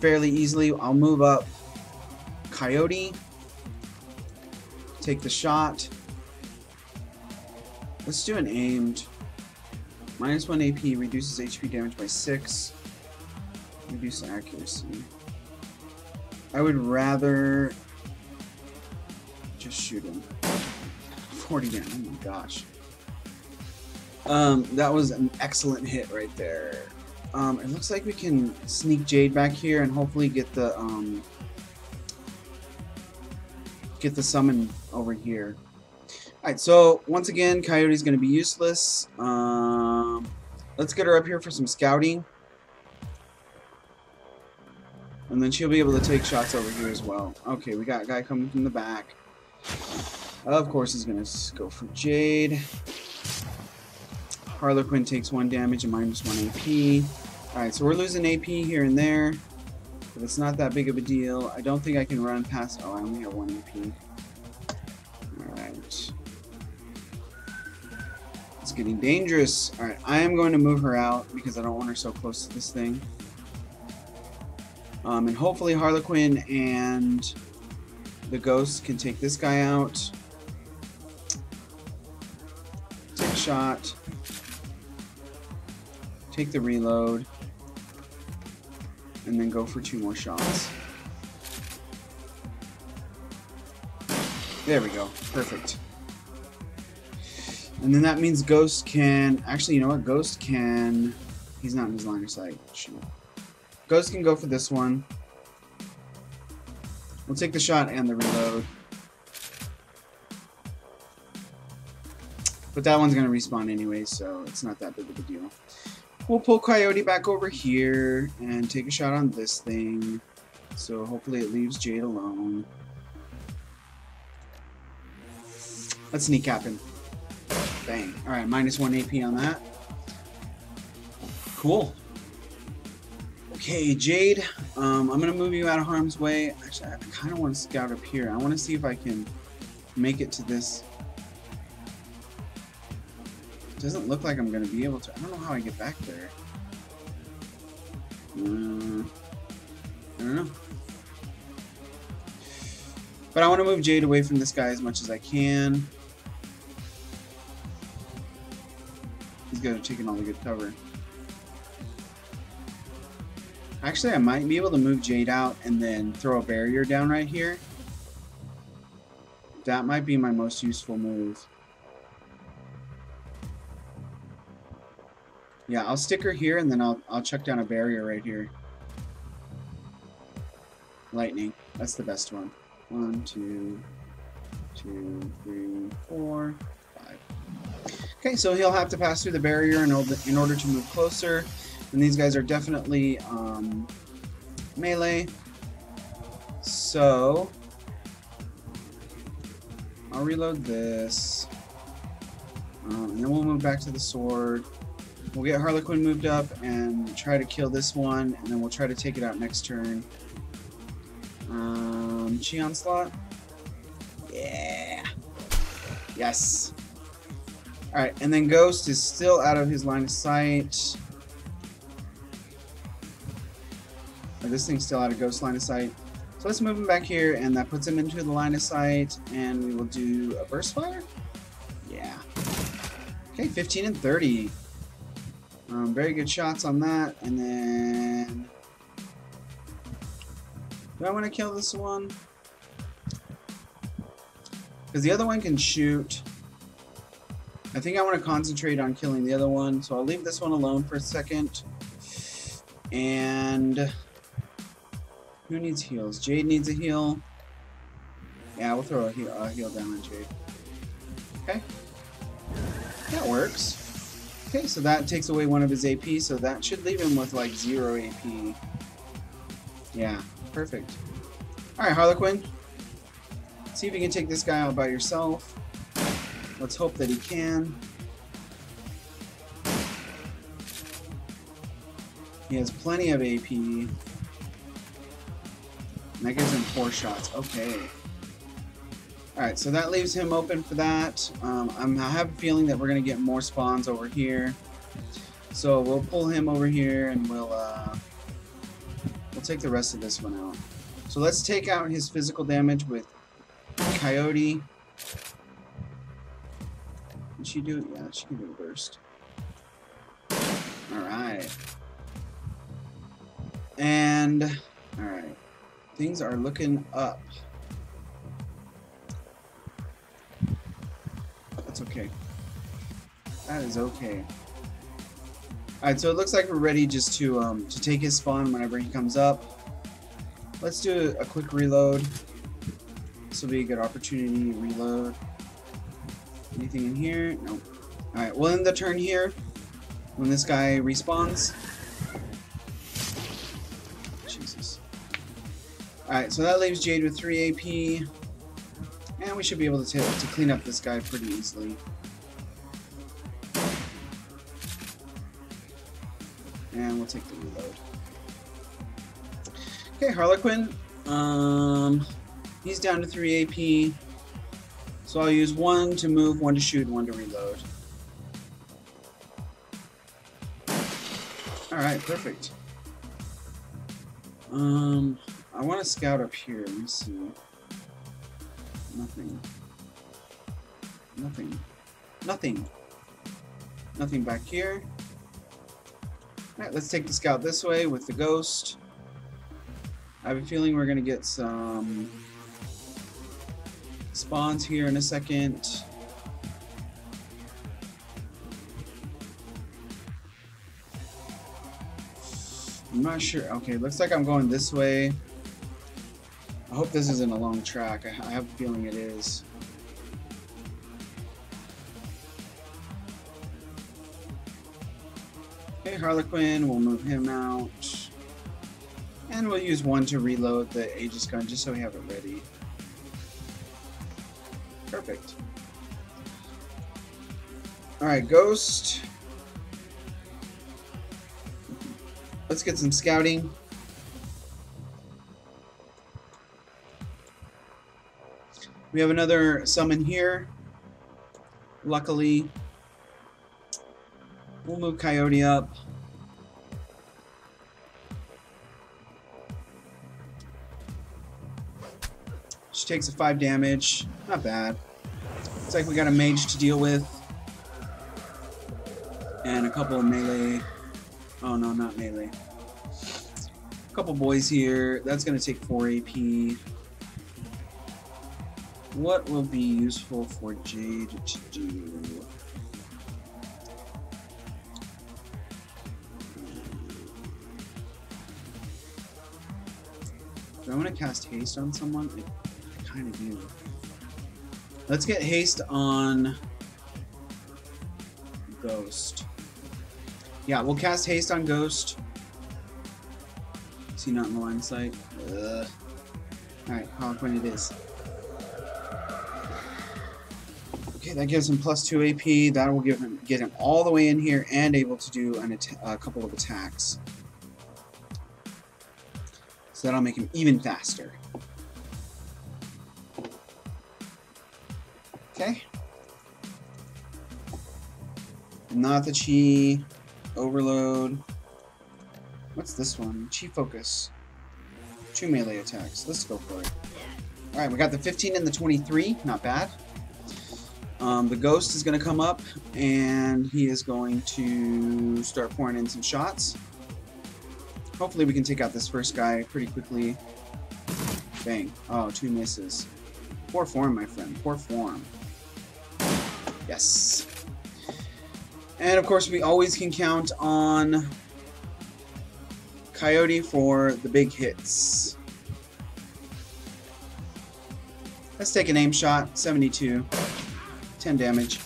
A: fairly easily. I'll move up Coyote. Take the shot. Let's do an aimed. Minus 1 AP reduces HP damage by 6. Reduce accuracy. I would rather just shoot him. 40 damage. Oh my gosh. Um, that was an excellent hit right there. Um, it looks like we can sneak Jade back here and hopefully get the um, get the summon over here. Alright, so once again, Coyote's going to be useless. Um, let's get her up here for some scouting. And then she'll be able to take shots over here as well. Okay, we got a guy coming from the back. Of course, he's going to go for Jade. Harlequin takes one damage and minus one AP. Alright, so we're losing AP here and there. But it's not that big of a deal. I don't think I can run past... Oh, I only have one AP. Alright. It's getting dangerous. Alright, I am going to move her out because I don't want her so close to this thing. Um, and hopefully Harlequin and the ghost can take this guy out. Take a shot. Take the reload. And then go for two more shots. There we go. Perfect. And then that means Ghost can... Actually, you know what? Ghost can... He's not in his line of sight. Shoot. Ghost can go for this one. We'll take the shot and the reload. But that one's going to respawn anyway, so it's not that big of a deal. We'll pull Coyote back over here and take a shot on this thing. So hopefully it leaves Jade alone. Let's kneecap him. Bang. Alright, minus 1 AP on that. Cool. Okay, Jade, um, I'm going to move you out of harm's way. Actually, I kind of want to scout up here. I want to see if I can make it to this. Doesn't look like I'm going to be able to. I don't know how I get back there. Uh, I don't know. But I want to move Jade away from this guy as much as I can. Guys are taking all the good cover. Actually, I might be able to move Jade out and then throw a barrier down right here. That might be my most useful move. Yeah, I'll stick her here and then I'll, I'll chuck down a barrier right here. Lightning. That's the best one. One, two, two, three, four, Okay, so he'll have to pass through the barrier in order, in order to move closer. And these guys are definitely um, melee. So, I'll reload this. Um, and then we'll move back to the sword. We'll get Harlequin moved up and try to kill this one, and then we'll try to take it out next turn. Um, Chi Onslaught? Yeah. Yes. Alright, and then Ghost is still out of his line of sight. Or this thing's still out of Ghost line of sight. So let's move him back here, and that puts him into the line of sight, and we will do a burst fire? Yeah. Okay, 15 and 30. Um, very good shots on that, and then... Do I want to kill this one? Because the other one can shoot. I think I want to concentrate on killing the other one, so I'll leave this one alone for a second. And who needs heals? Jade needs a heal. Yeah, we'll throw a heal, a heal down on Jade. Okay. That works. Okay, so that takes away one of his AP, so that should leave him with like zero AP. Yeah, perfect. Alright, Harlequin. See if you can take this guy out by yourself. Let's hope that he can. He has plenty of AP. And that gives him four shots. Okay. Alright, so that leaves him open for that. Um, i have a feeling that we're going to get more spawns over here. So we'll pull him over here and we'll, uh, we'll take the rest of this one out. So let's take out his physical damage with Coyote. Can she do it? Yeah, she can do a burst. Alright. And, alright. Things are looking up. That's okay. That is okay. Alright, so it looks like we're ready just to um, to take his spawn whenever he comes up. Let's do a quick reload. This will be a good opportunity to reload. Anything in here? Nope. Alright, we'll end the turn here when this guy respawns. Jesus. Alright, so that leaves Jade with 3 AP. And we should be able to, to clean up this guy pretty easily. And we'll take the reload. Okay, Harlequin. Um, he's down to 3 AP. So I'll use one to move, one to shoot, one to reload. Alright, perfect. Um, I want to scout up here. Let me see. Nothing. Nothing. Nothing. Nothing back here. Alright, let's take the scout this way with the ghost. I have a feeling we're to get some spawns here in a second. I'm not sure. Okay, looks like I'm going this way. I hope this isn't a long track. I, I have a feeling it is. Okay, Harlequin, we'll move him out. And we'll use one to reload the Aegis gun just so we have it ready. Perfect. Alright, Ghost. Let's get some scouting. We have another summon here. Luckily, we'll move Coyote up. She takes a 5 damage. Not bad. Looks like we got a mage to deal with. And a couple of melee. Oh no, not melee. A couple boys here. That's going to take 4 AP. What will be useful for Jade to do? Do I want to cast haste on someone? I, I kind of do. Let's get haste on Ghost. Yeah, we'll cast haste on Ghost. Is he not in the line of sight? Alright, how Harlequin it is. Okay, that gives him plus 2 AP. That will give him get him all the way in here and able to do an a couple of attacks. So that'll make him even faster. Okay. Not the chi. Overload. What's this one? Chi focus. Two melee attacks. Let's go for it. Alright, we got the 15 and the 23. Not bad. Um, the ghost is going to come up and he is going to start pouring in some shots. Hopefully we can take out this first guy pretty quickly. Bang. Oh, two misses. Poor form, my friend. Poor form. Yes. And of course, we always can count on Coyote for the big hits. Let's take an aim shot. 72. 10 damage.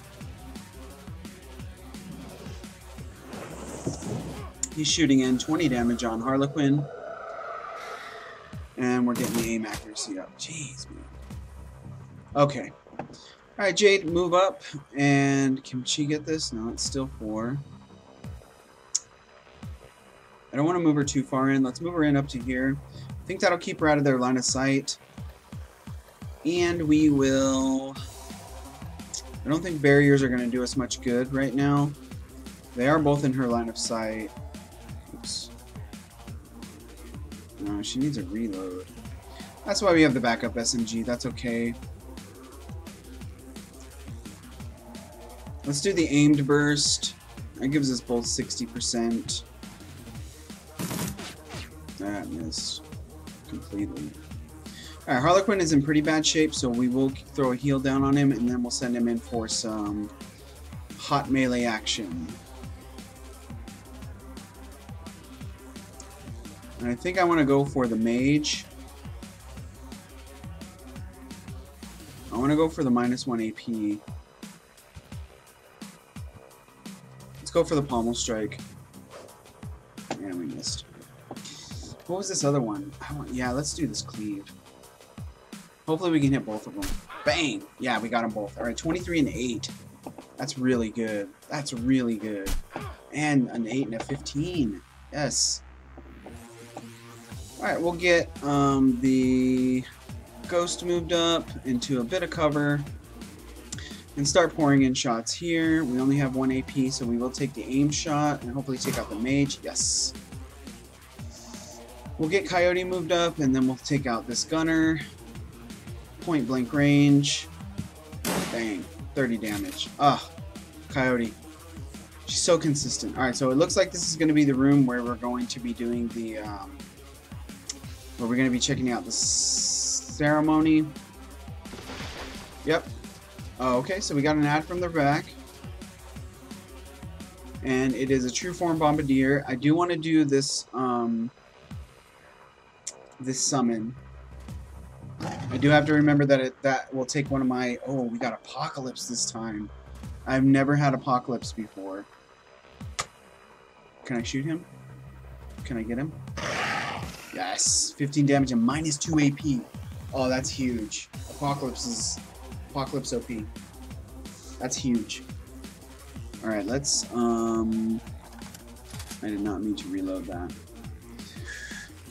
A: He's shooting in 20 damage on Harlequin. And we're getting the aim accuracy up. Jeez, man. Okay. Alright, Jade, move up. And can she get this? No, it's still four. I don't want to move her too far in. Let's move her in up to here. I think that'll keep her out of their line of sight. And we will... I don't think barriers are going to do us much good right now. They are both in her line of sight. Oops. No, she needs a reload. That's why we have the backup SMG. That's okay. Let's do the aimed burst. That gives us both 60%. That missed completely. Alright, Harlequin is in pretty bad shape, so we will throw a heal down on him, and then we'll send him in for some hot melee action. And I think I want to go for the mage. I want to go for the minus 1 AP. Let's go for the pommel strike. Yeah, we missed. What was this other one? Want, yeah, let's do this cleave. Hopefully we can hit both of them. Bang! Yeah, we got them both. Alright, 23 and 8. That's really good. That's really good. And an 8 and a 15. Yes. Alright, we'll get um, the ghost moved up into a bit of cover and start pouring in shots here. We only have one AP, so we will take the aim shot and hopefully take out the mage. Yes. We'll get Coyote moved up, and then we'll take out this gunner. Point blank range. Bang. 30 damage. Ah, Coyote. She's so consistent. Alright, so it looks like this is going to be the room where we're going to be doing the, um, where we're going to be checking out the ceremony. Yep, Oh, okay, so we got an ad from the back. And it is a true form bombardier. I do want to do this um, this summon. I do have to remember that it that will take one of my oh we got apocalypse this time. I've never had apocalypse before. Can I shoot him? Can I get him? Yes, 15 damage and minus 2 AP. Oh, that's huge. Apocalypse is Apocalypse OP. That's huge. Alright, let's, um... I did not mean to reload that.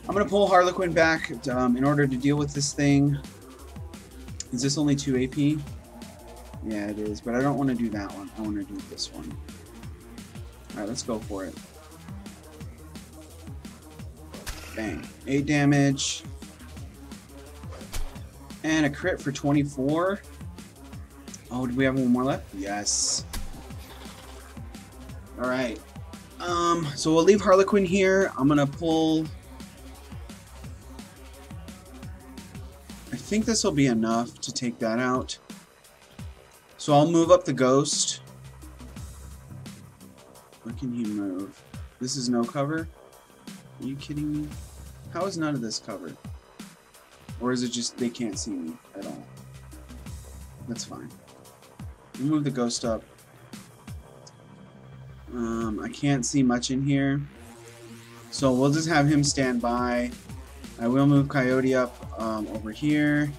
A: I'm gonna pull Harlequin back um, in order to deal with this thing. Is this only 2 AP? Yeah, it is, but I don't want to do that one. I want to do this one. Alright, let's go for it. Bang. 8 damage. And a crit for 24. Oh, do we have one more left? Yes. Alright. Um, so we'll leave Harlequin here. I'm gonna pull... think this will be enough to take that out. So I'll move up the ghost. Where can he move? This is no cover? Are you kidding me? How is none of this covered? Or is it just they can't see me at all? That's fine move the ghost up. Um, I can't see much in here. So we'll just have him stand by. I will move Coyote up um, over here.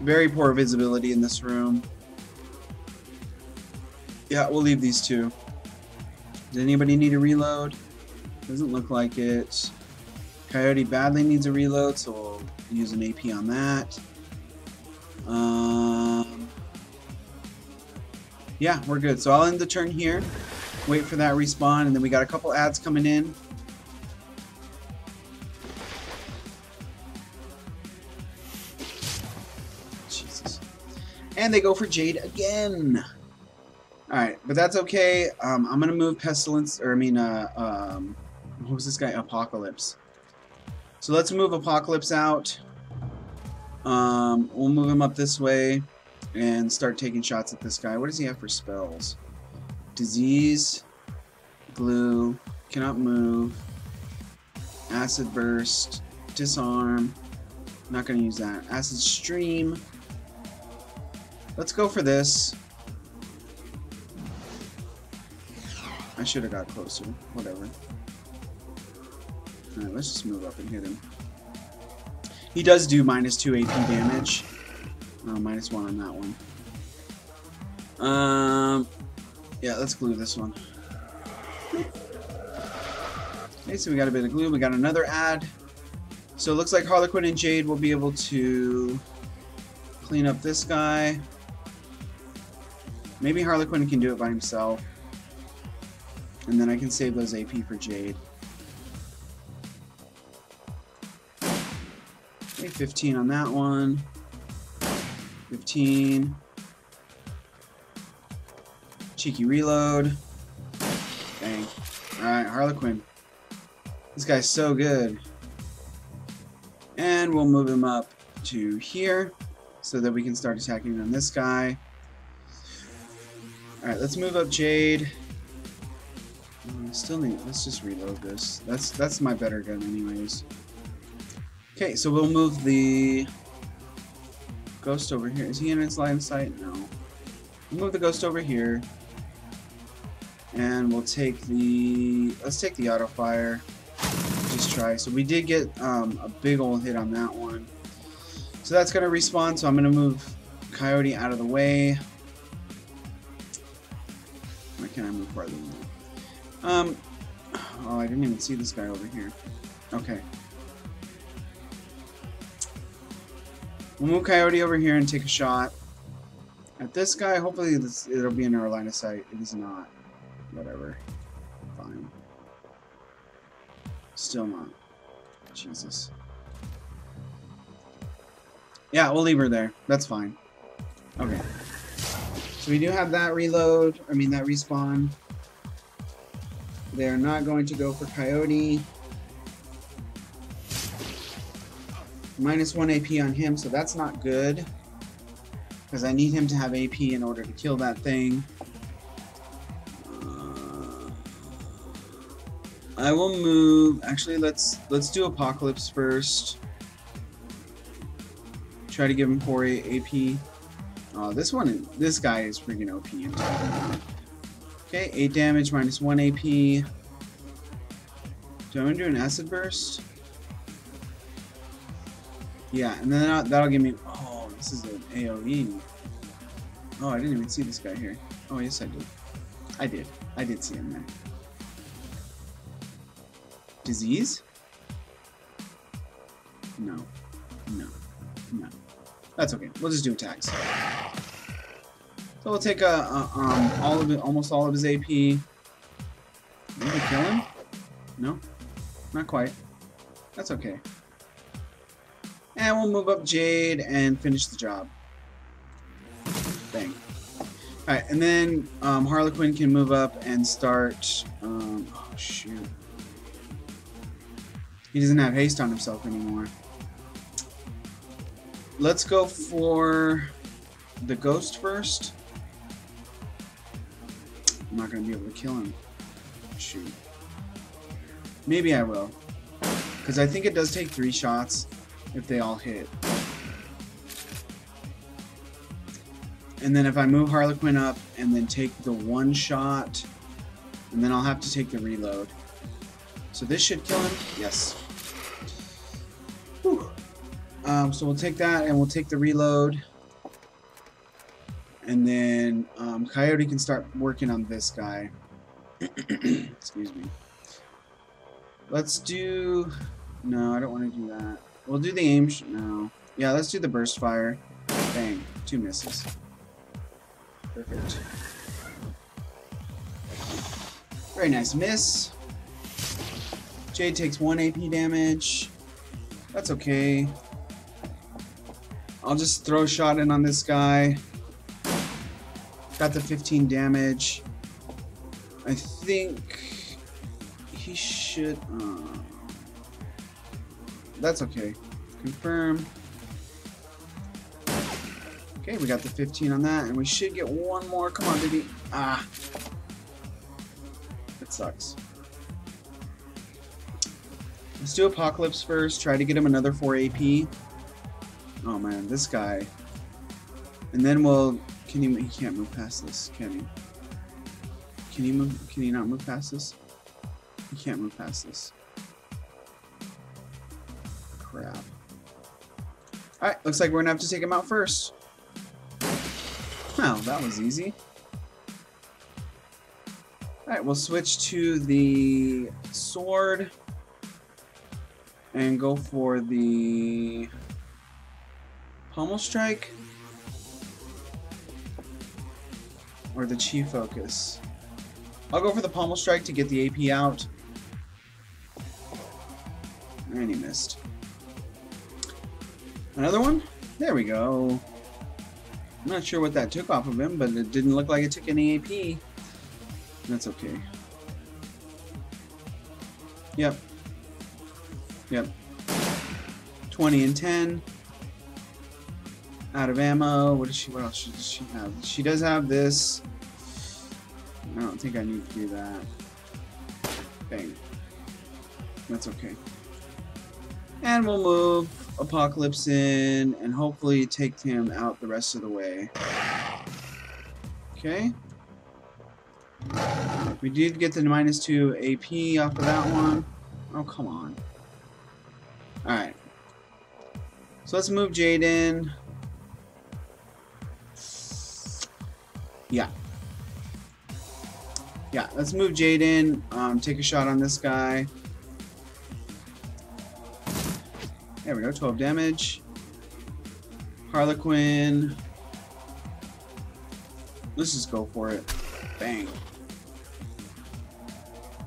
A: Very poor visibility in this room. Yeah, we'll leave these two. Does anybody need a reload? Doesn't look like it. Coyote badly needs a reload, so we'll use an AP on that. Um, Yeah, we're good. So I'll end the turn here. Wait for that respawn, and then we got a couple ads coming in. Jesus. And they go for Jade again. Alright, but that's okay. Um, I'm gonna move Pestilence, or I mean, uh, um, what was this guy? Apocalypse. So let's move Apocalypse out. Um, we'll move him up this way and start taking shots at this guy. What does he have for spells? Disease, glue, cannot move, acid burst, disarm. Not to use that. Acid stream. Let's go for this. I should have got closer. Whatever. Alright, let's just move up and hit him. He does do minus 2 AP damage. Oh, minus 1 on that one. Um, yeah, let's glue this one. Okay, so we got a bit of glue. We got another ad. So it looks like Harlequin and Jade will be able to clean up this guy. Maybe Harlequin can do it by himself. And then I can save those AP for Jade. Okay, 15 on that one. 15. Cheeky reload. Bang. Alright, Harlequin. This guy's so good. And we'll move him up to here so that we can start attacking on this guy. Alright, let's move up Jade. Uh, still need let's just reload this. That's that's my better gun anyways. Okay, so we'll move the ghost over here. Is he in its line of sight? No. We'll move the ghost over here. And we'll take the let's take the auto fire. Just try. So we did get um, a big old hit on that one. So that's gonna respawn, so I'm gonna move Coyote out of the way. Why can't I move farther than that? Um oh I didn't even see this guy over here. Okay. We'll move Coyote over here and take a shot at this guy. Hopefully this, it'll be in our line of sight. It is not. Whatever. Fine. Still not. Jesus. Yeah, we'll leave her there. That's fine. Okay. So we do have that reload. I mean, that respawn. They're not going to go for Coyote. Minus 1 AP on him, so that's not good. Because I need him to have AP in order to kill that thing. I will move... Actually, let's let's do Apocalypse first. Try to give him 4 AP. Uh, this one, this guy is freaking OP. Okay, 8 damage, minus 1 AP. Do I want to do an Acid Burst? Yeah, and then that'll, that'll give me... Oh, this is an AoE. Oh, I didn't even see this guy here. Oh, yes, I did. I did. I did see him there. Disease? No. No. No. That's okay. We'll just do attacks. So we'll take a, a, um, all of it, almost all of his AP. Maybe kill him? No? Not quite. That's okay. And we'll move up Jade and finish the job. Bang. Alright, and then um, Harlequin can move up and start... Um, oh, shoot. He doesn't have haste on himself anymore. Let's go for the ghost first. I'm not going to be able to kill him. Shoot. Maybe I will. Because I think it does take three shots if they all hit. And then if I move Harlequin up and then take the one shot, and then I'll have to take the reload. So this should kill him? Yes. Um, so we'll take that and we'll take the reload. And then um, Coyote can start working on this guy. Excuse me. Let's do... No, I don't want to do that. We'll do the aim. no. Yeah, let's do the burst fire. Bang. Two misses. Perfect. Very nice miss. Jade takes 1 AP damage. That's okay. I'll just throw a shot in on this guy. Got the 15 damage. I think he should... Uh, that's okay. Confirm. Okay, we got the 15 on that, and we should get one more. Come on, baby. Ah. It sucks. Let's do Apocalypse first. Try to get him another 4 AP. Oh man, this guy. And then we'll... Can he... He can't move past this, can he? Can he move... Can he not move past this? He can't move past this. Crap. Alright, looks like we're gonna have to take him out first. Well, that was easy. Alright, we'll switch to the sword and go for the pommel strike or the chi focus. I'll go for the pommel strike to get the AP out. And he missed. Another one? There we go. I'm not sure what that took off of him, but it didn't look like it took any AP. That's okay. Yep. Yep. 20 and 10. Out of ammo. What does she what else does she have? She does have this. I don't think I need to do that. Bang. That's okay. And we'll move Apocalypse in and hopefully take him out the rest of the way. Okay. We did get the minus 2 AP off of that one. Oh, come on. Alright. So let's move Jaden. Yeah. Yeah, let's move Jaden. Um, take a shot on this guy. There we go, 12 damage. Harlequin. Let's just go for it. Bang.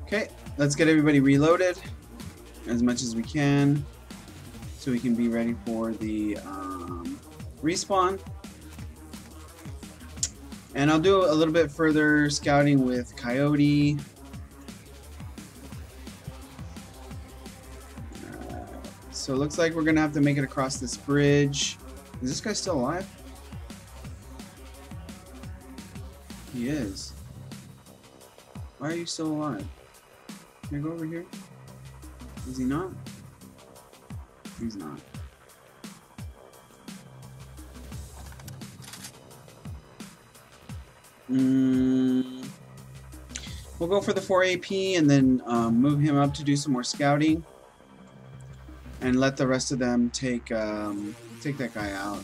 A: Okay, let's get everybody reloaded as much as we can so we can be ready for the um, respawn. And I'll do a little bit further scouting with Coyote. So it looks like we're gonna have to make it across this bridge. Is this guy still alive? He is. Why are you still alive? Can I go over here? Is he not? He's not. Mm, we'll go for the 4 AP and then um, move him up to do some more scouting and let the rest of them take um, take that guy out.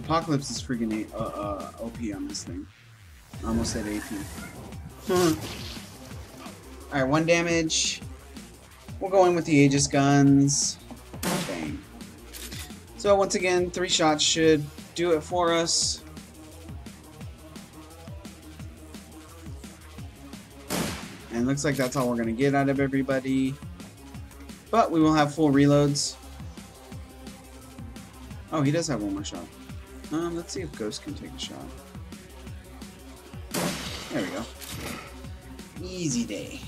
A: Apocalypse is freaking uh, uh, OP on this thing. Almost said AP. Alright, one damage. We'll go in with the Aegis guns. Bang. So once again, three shots should do it for us. And looks like that's all we're going to get out of everybody. But we will have full reloads. Oh, he does have one more shot. Um, let's see if Ghost can take a shot. There we go. Easy day.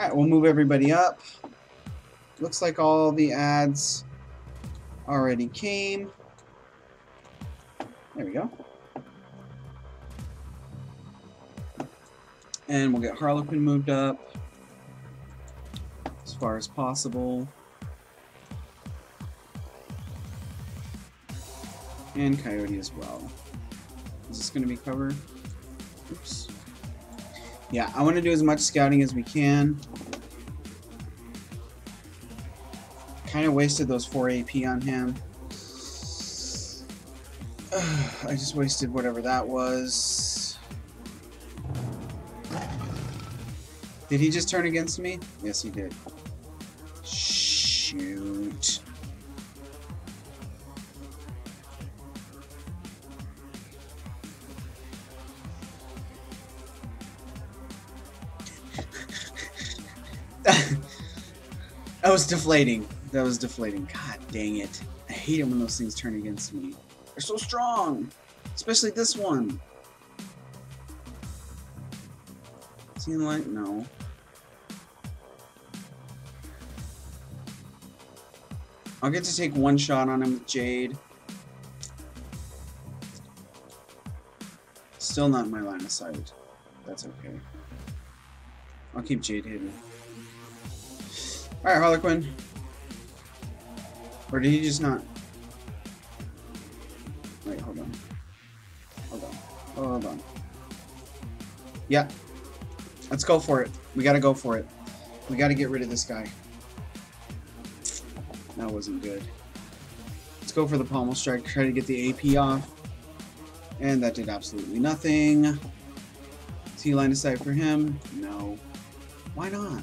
A: Alright, we'll move everybody up. Looks like all the ads already came. There we go. And we'll get Harlequin moved up as far as possible. And Coyote as well. Is this going to be covered? Oops. Yeah, I want to do as much scouting as we can. Kind of wasted those 4 AP on him. I just wasted whatever that was. Did he just turn against me? Yes, he did. Shoot. That was deflating. That was deflating. God dang it. I hate it when those things turn against me. They're so strong. Especially this one. Seeing light? No. I'll get to take one shot on him with Jade. Still not in my line of sight. That's okay. I'll keep Jade hidden. Alright, Harlequin. Or did he just not? Wait, hold on. Hold on. Hold on. Yeah. Let's go for it. We gotta go for it. We gotta get rid of this guy. That wasn't good. Let's go for the pommel strike, try to get the AP off. And that did absolutely nothing. See line of sight for him? No. Why not?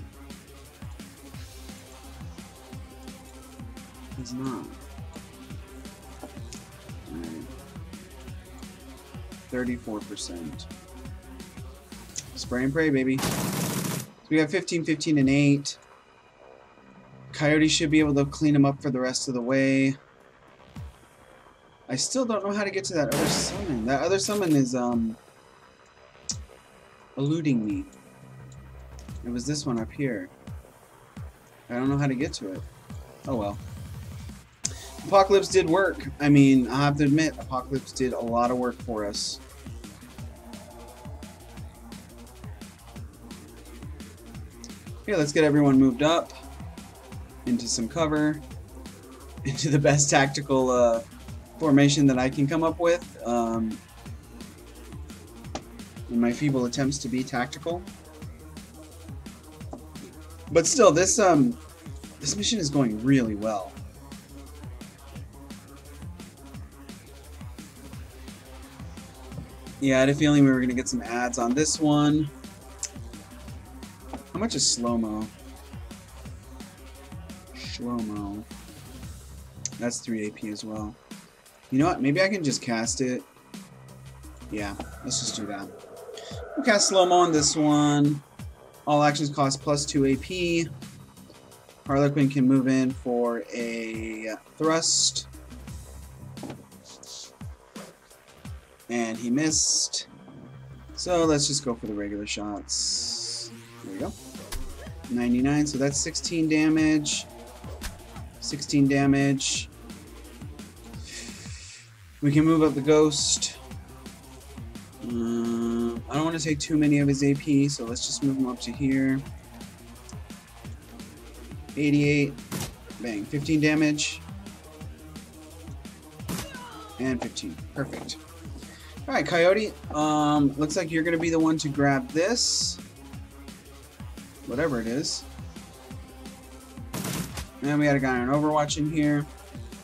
A: He's not. Right. 34%. Spray and pray, baby. So we have 15, 15, and 8. Coyote should be able to clean him up for the rest of the way. I still don't know how to get to that other summon. That other summon is, um, eluding me. It was this one up here. I don't know how to get to it. Oh well. Apocalypse did work. I mean, I have to admit, Apocalypse did a lot of work for us. Okay, let's get everyone moved up into some cover, into the best tactical uh, formation that I can come up with um, in my feeble attempts to be tactical. But still, this um, this mission is going really well. Yeah, I had a feeling we were going to get some ads on this one. How much is slow-mo? Slow-mo. That's 3 AP as well. You know what? Maybe I can just cast it. Yeah, let's just do that. We'll cast slow-mo on this one. All actions cost plus 2 AP. Harlequin can move in for a thrust. And he missed. So let's just go for the regular shots. There we go. 99, so that's 16 damage. 16 damage. We can move up the ghost. Uh, I don't want to take too many of his AP, so let's just move him up to here. 88. Bang. 15 damage. And 15. Perfect. Alright, Coyote. Um, looks like you're to be the one to grab this. Whatever it is. And we had a guy on Overwatch in here.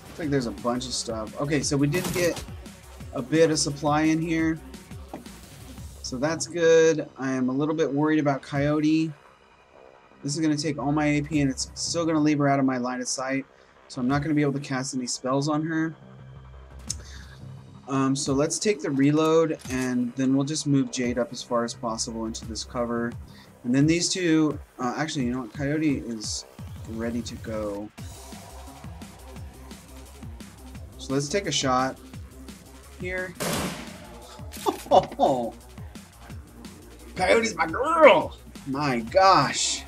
A: Looks like there's a bunch of stuff. Okay, so we did get a bit of supply in here. So that's good. I am a little bit worried about Coyote. This is going to take all my AP and it's still going to leave her out of my line of sight. So I'm not going to be able to cast any spells on her. Um, so let's take the reload and then we'll just move Jade up as far as possible into this cover. And then these two, uh, actually, you know what, Coyote is ready to go. So let's take a shot here. Oh, Coyote's my girl! My gosh.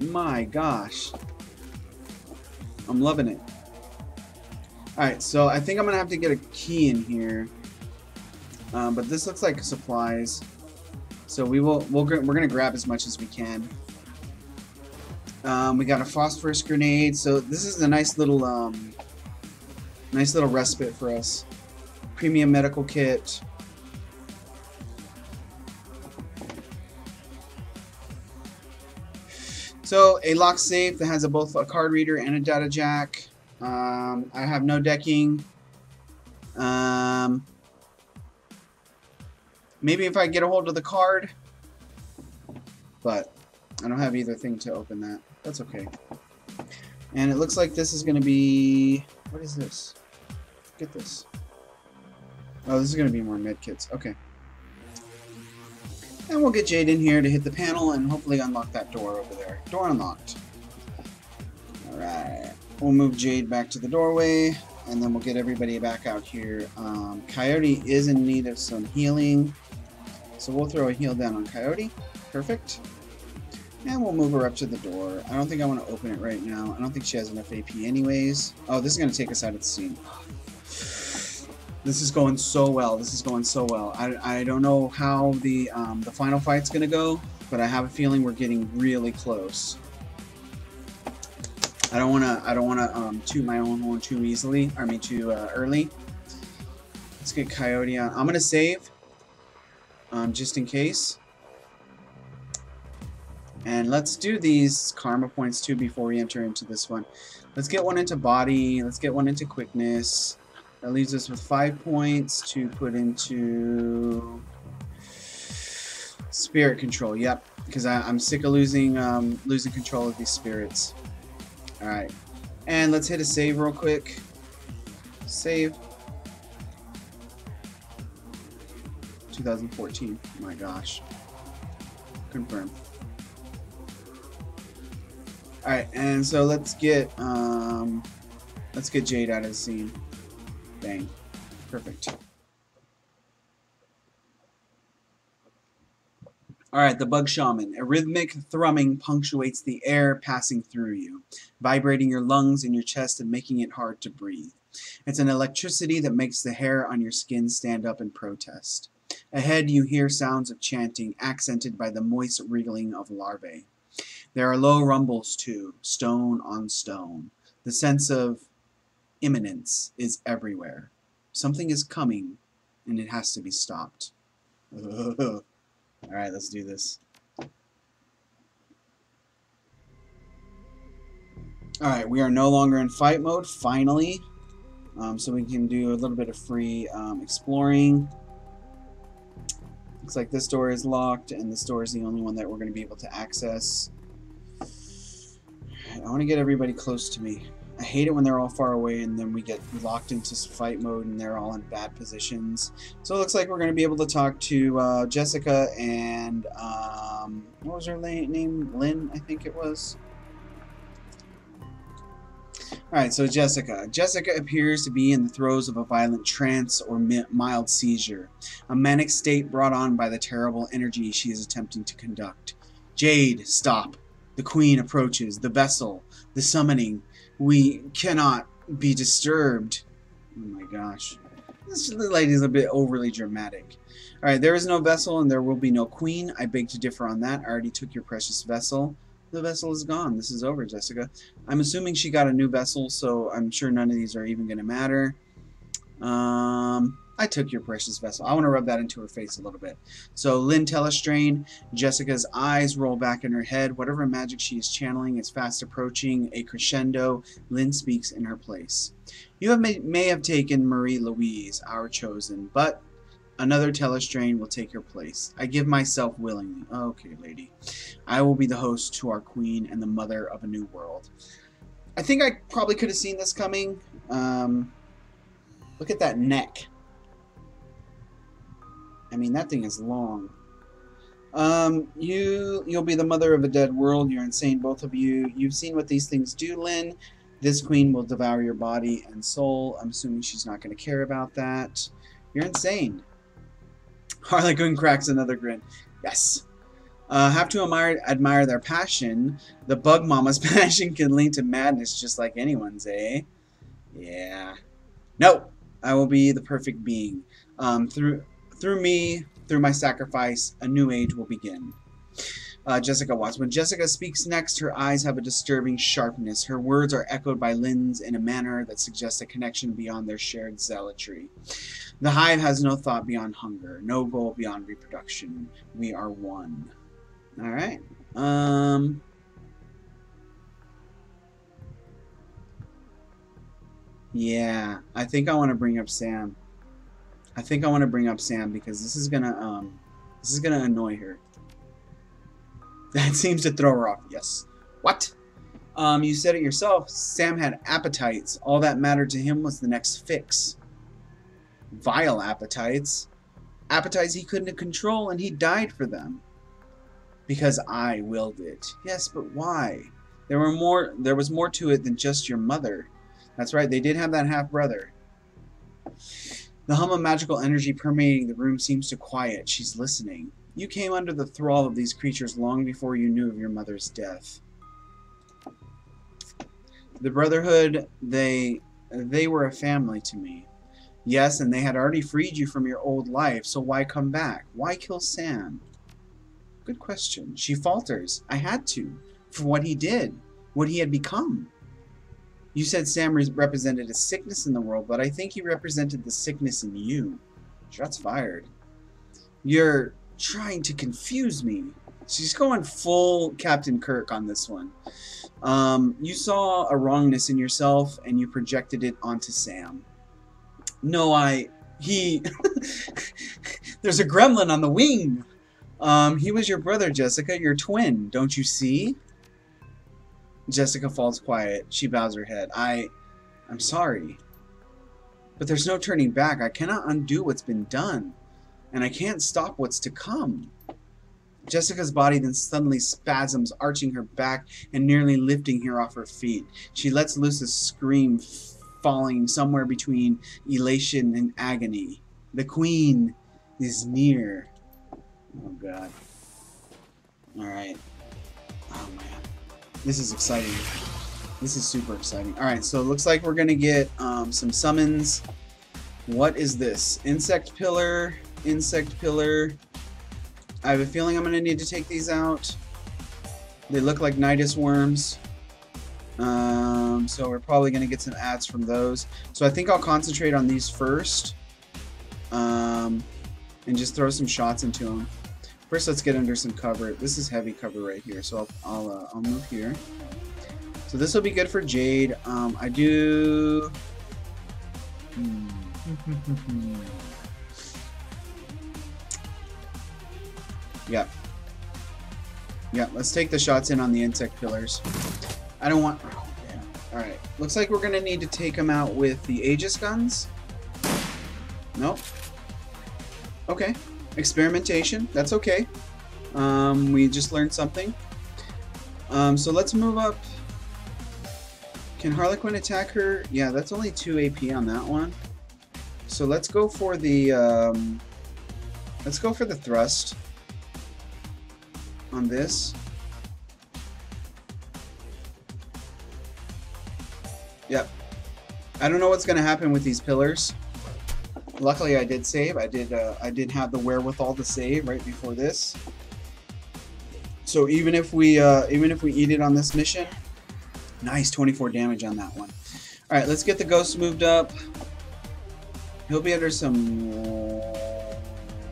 A: My gosh. I'm loving it. Alright, so I think I'm to have to get a key in here. Um, but this looks like supplies. So we will, we'll, we're to grab as much as we can. Um, we got a phosphorus grenade. So this is a nice little, um, nice little respite for us. Premium medical kit. So a lock safe that has a, both a card reader and a data jack. Um, I have no decking. Um, maybe if I get a hold of the card, but I don't have either thing to open that. That's okay. And it looks like this is going to be... What is this? Get this. Oh, this is going to be more medkits. Okay. And we'll get Jade in here to hit the panel and hopefully unlock that door over there. Door unlocked. Alright. We'll move Jade back to the doorway, and then we'll get everybody back out here. Um, Coyote is in need of some healing, so we'll throw a heal down on Coyote. Perfect. And we'll move her up to the door. I don't think I want to open it right now. I don't think she has enough AP anyways. Oh, this is going to take us out of the scene. This is going so well. This is going so well. I, I don't know how the um, the final fight's going to go, but I have a feeling we're getting really close. I don't want to I don't want to um, toot my own horn too easily. I mean too uh, early. Let's get Coyote on. I'm to save um, just in case. And let's do these karma points too before we enter into this one. Let's get one into body. Let's get one into quickness. That leaves us with five points to put into spirit control. Yep, because I'm sick of losing um, losing control of these spirits. All right, and let's hit a save real quick. Save. 2014. Oh my gosh. Confirm. Alright, and so let's get um let's get Jade out of the scene. Bang. Perfect. Alright, the Bug Shaman. A rhythmic thrumming punctuates the air passing through you, vibrating your lungs and your chest and making it hard to breathe. It's an electricity that makes the hair on your skin stand up in protest. Ahead you hear sounds of chanting, accented by the moist wriggling of larvae. There are low rumbles too, stone on stone. The sense of imminence is everywhere. Something is coming, and it has to be stopped. Alright, let's do this. Alright, we are no longer in fight mode, finally. Um, so we can do a little bit of free um, exploring. Looks like this door is locked, and this door is the only one that we're going to be able to access. I want to get everybody close to me. I hate it when they're all far away and then we get locked into fight mode and they're all in bad positions. So it looks like we're going to be able to talk to uh, Jessica and, um, what was her name? Lynn, I think it was. Alright, so Jessica. Jessica appears to be in the throes of a violent trance or mild seizure, a manic state brought on by the terrible energy she is attempting to conduct. Jade, stop. The queen approaches, the vessel, the summoning. We cannot be disturbed. Oh my gosh. This lady is a bit overly dramatic. Alright, there is no vessel and there will be no queen. I beg to differ on that. I already took your precious vessel. The vessel is gone. This is over, Jessica. I'm assuming she got a new vessel, so I'm sure none of these are even going to matter. Um, I took your precious vessel. I want to rub that into her face a little bit. So Lynn Telestrian, Jessica's eyes roll back in her head. Whatever magic she is channeling is fast approaching a crescendo. Lynn speaks in her place. You have may, may have taken Marie Louise, our chosen, but another Telestrian will take your place. I give myself willingly. Okay, lady. I will be the host to our queen and the mother of a new world. I think I probably could have seen this coming. Um, look at that neck. I mean, that thing is long. Um, you, you'll be the mother of a dead world. You're insane, both of you. You've seen what these things do, Lynn. This queen will devour your body and soul. I'm assuming she's not going to care about that. You're insane. Harlequin cracks another grin. Yes. Uh, have to admire, admire their passion. The bug mama's passion can lead to madness just like anyone's, eh? Yeah. No! I will be the perfect being. Um, through through me, through my sacrifice, a new age will begin. Uh, Jessica Watts. When Jessica speaks next, her eyes have a disturbing sharpness. Her words are echoed by Lynn's in a manner that suggests a connection beyond their shared zealotry. The hive has no thought beyond hunger, no goal beyond reproduction. We are one. All right. Um. Yeah, I think I want to bring up Sam. I think I want to bring up Sam because this is gonna um this is gonna annoy her. That seems to throw her off. Yes. What? Um, you said it yourself. Sam had appetites. All that mattered to him was the next fix. Vile appetites. Appetites he couldn't control, and he died for them. Because I willed it. Yes, but why? There were more. There was more to it than just your mother. That's right. They did have that half brother. The hum of magical energy permeating the room seems to quiet. She's listening. You came under the thrall of these creatures long before you knew of your mother's death. The Brotherhood, they they were a family to me. Yes, and they had already freed you from your old life, so why come back? Why kill Sam? Good question. She falters. I had to, for what he did, what he had become. You said Sam represented a sickness in the world, but I think he represented the sickness in you. Shots fired. You're trying to confuse me. She's going full Captain Kirk on this one. Um, you saw a wrongness in yourself and you projected it onto Sam. No, I. He. There's a gremlin on the wing. Um, he was your brother, Jessica, your twin. Don't you see? Jessica falls quiet. She bows her head. I. I'm sorry. But there's no turning back. I cannot undo what's been done. And I can't stop what's to come. Jessica's body then suddenly spasms, arching her back and nearly lifting her off her feet. She lets loose a scream, falling somewhere between elation and agony. The queen is near. Oh, God. Alright. Oh, man. This is exciting. This is super exciting. Alright, so it looks like we're to get um, some summons. What is this? Insect Pillar, Insect Pillar. I have a feeling I'm to need to take these out. They look like Nidus worms. Um, so we're probably to get some ads from those. So I think I'll concentrate on these first. Um, and just throw some shots into them. First, let's get under some cover. This is heavy cover right here, so I'll I'll, uh, I'll move here. So this will be good for Jade. Um, I do. Hmm. yeah. Yeah, let's take the shots in on the insect pillars. I don't want... Oh. Alright. Looks like we're going to need to take them out with the Aegis guns. Nope. Okay. Experimentation. That's okay. Um, we just learned something. Um, so let's move up. Can Harlequin attack her? Yeah, that's only 2 AP on that one. So let's go for the... Um, let's go for the thrust on this. Yep. I don't know what's going to happen with these pillars. Luckily, I did save. I did. Uh, I did have the wherewithal to save right before this. So even if we, uh, even if we eat it on this mission, nice 24 damage on that one. All right, let's get the ghost moved up. He'll be under some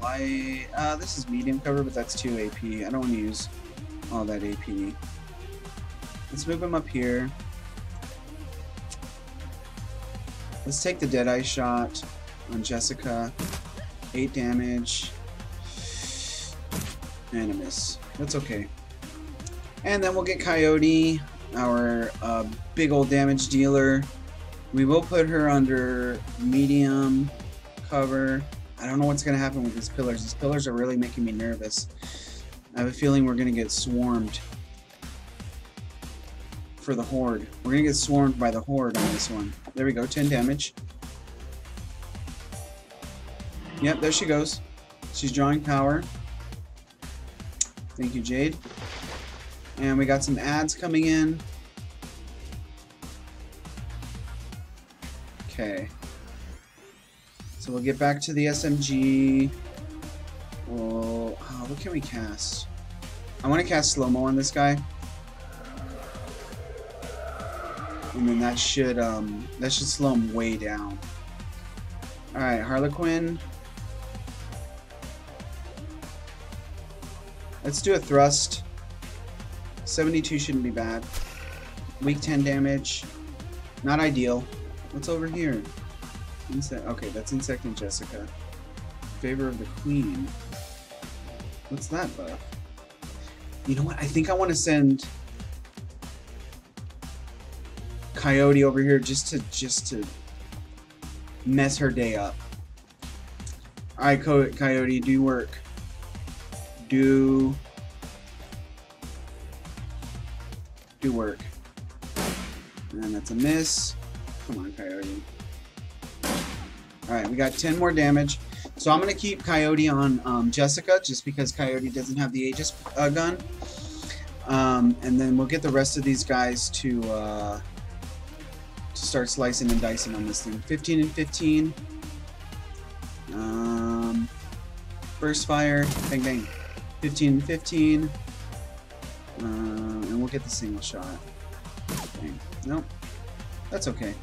A: light. Uh, this is medium cover, but that's 2 AP. I don't want to use all that AP. Let's move him up here. Let's take the Deadeye shot on Jessica. 8 damage. And a miss. That's okay. And then we'll get Coyote, our uh, big old damage dealer. We will put her under medium cover. I don't know what's going to happen with these pillars. These pillars are really making me nervous. I have a feeling we're going to get swarmed for the Horde. We're going to get swarmed by the Horde on this one. There we go, 10 damage. Yep, there she goes. She's drawing power. Thank you, Jade. And we got some ads coming in. Okay. So we'll get back to the SMG. Oh, what can we cast? I want to cast slow-mo on this guy. And then that should um that should slow him way down. Alright, Harlequin. Let's do a thrust. 72 shouldn't be bad. Weak 10 damage. Not ideal. What's over here? Insect. Okay, that's Insect and Jessica. Favor of the Queen. What's that buff? You know what? I think I want to send Coyote over here just to just to mess her day up. All right, Coyote, do work do Do work. And that's a miss. Come on, Coyote. Alright, we got 10 more damage. So I'm going to keep Coyote on um, Jessica, just because Coyote doesn't have the Aegis uh, gun. Um, and then we'll get the rest of these guys to, uh, to start slicing and dicing on this thing. 15 and 15. Um, burst fire. Bang, bang. 15 and 15. Uh, and we'll get the single shot. Bang. Nope. That's okay.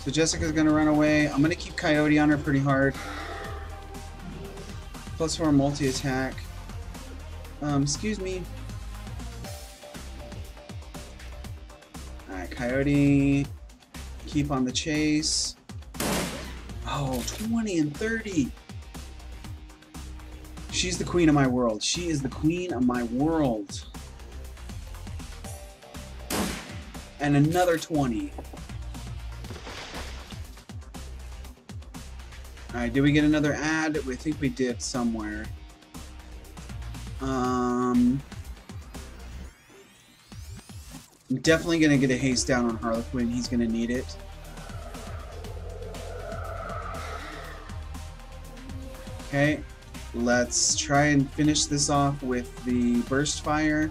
A: So Jessica's gonna run away. I'm gonna keep Coyote on her pretty hard. Plus four multi-attack. Um, excuse me. Alright, Coyote. Keep on the chase. Oh, 20 and 30. She's the queen of my world. She is the queen of my world. And another 20. Alright, did we get another ad? We think we did somewhere. Um, I'm definitely going to get a haste down on Harlequin. He's going to need it. Okay, let's try and finish this off with the burst fire.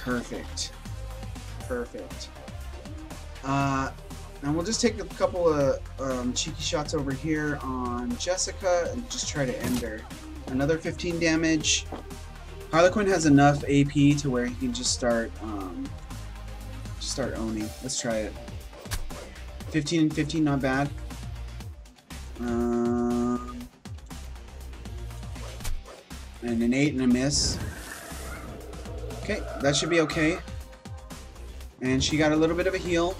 A: Perfect. Perfect. Uh, and we'll just take a couple of um, cheeky shots over here on Jessica and just try to end her. Another 15 damage. Harlequin has enough AP to where he can just start um, start owning. Let's try it. 15 and 15, not bad. Um, and an 8 and a miss. Okay, that should be okay. And she got a little bit of a heal.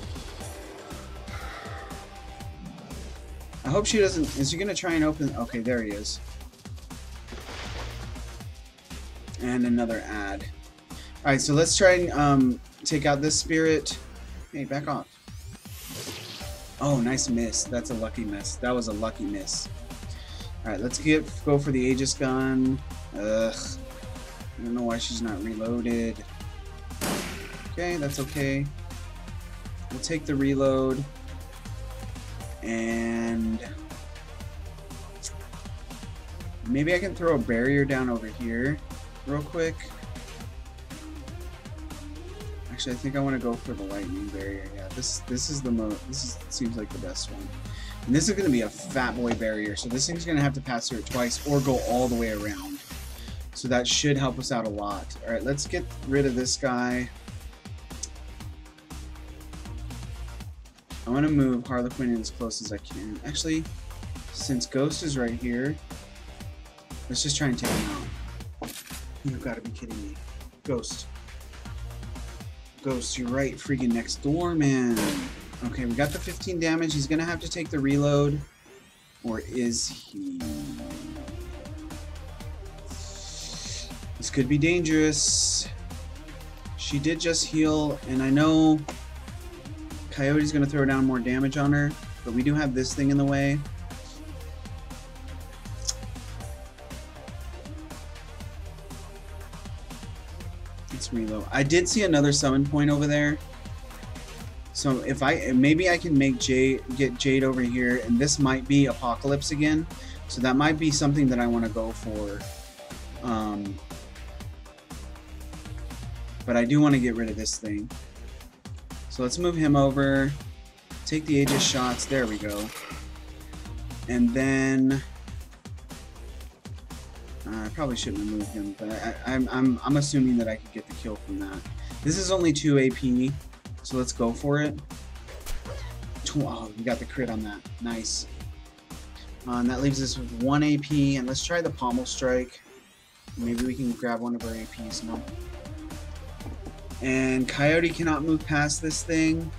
A: I hope she doesn't... Is she going to try and open... Okay, there he is. And another ad. Alright, so let's try and um, take out this spirit. Hey, back off. Oh, nice miss. That's a lucky miss. That was a lucky miss. Alright, let's get go for the Aegis gun. Ugh. I don't know why she's not reloaded. Okay, that's okay. We'll take the reload. And maybe I can throw a barrier down over here real quick. Actually, I think I want to go for the lightning barrier. Yeah, this this is the most. This is, seems like the best one. And this is going to be a fat boy barrier, so this thing's going to have to pass through it twice or go all the way around. So that should help us out a lot. All right, let's get rid of this guy. I want to move Harlequin in as close as I can. Actually, since Ghost is right here, let's just try and take him out. You've got to be kidding me. Ghost. Ghost, you're right freaking next door, man. Okay, we got the 15 damage. He's going to have to take the reload. Or is he? This could be dangerous. She did just heal, and I know Coyote's to throw down more damage on her, but we do have this thing in the way. Let's reload. I did see another summon point over there. So if I maybe I can make Jade get Jade over here, and this might be Apocalypse again. So that might be something that I want to go for. Um, but I do want to get rid of this thing. So let's move him over. Take the Aegis shots. There we go. And then... Uh, I probably shouldn't have moved him, but I, I'm, I'm, I'm assuming that I could get the kill from that. This is only 2 AP, so let's go for it. Oh, we got the crit on that. Nice. Uh, and that leaves us with 1 AP, and let's try the Pommel Strike. Maybe we can grab one of our APs. No. And Coyote cannot move past this thing.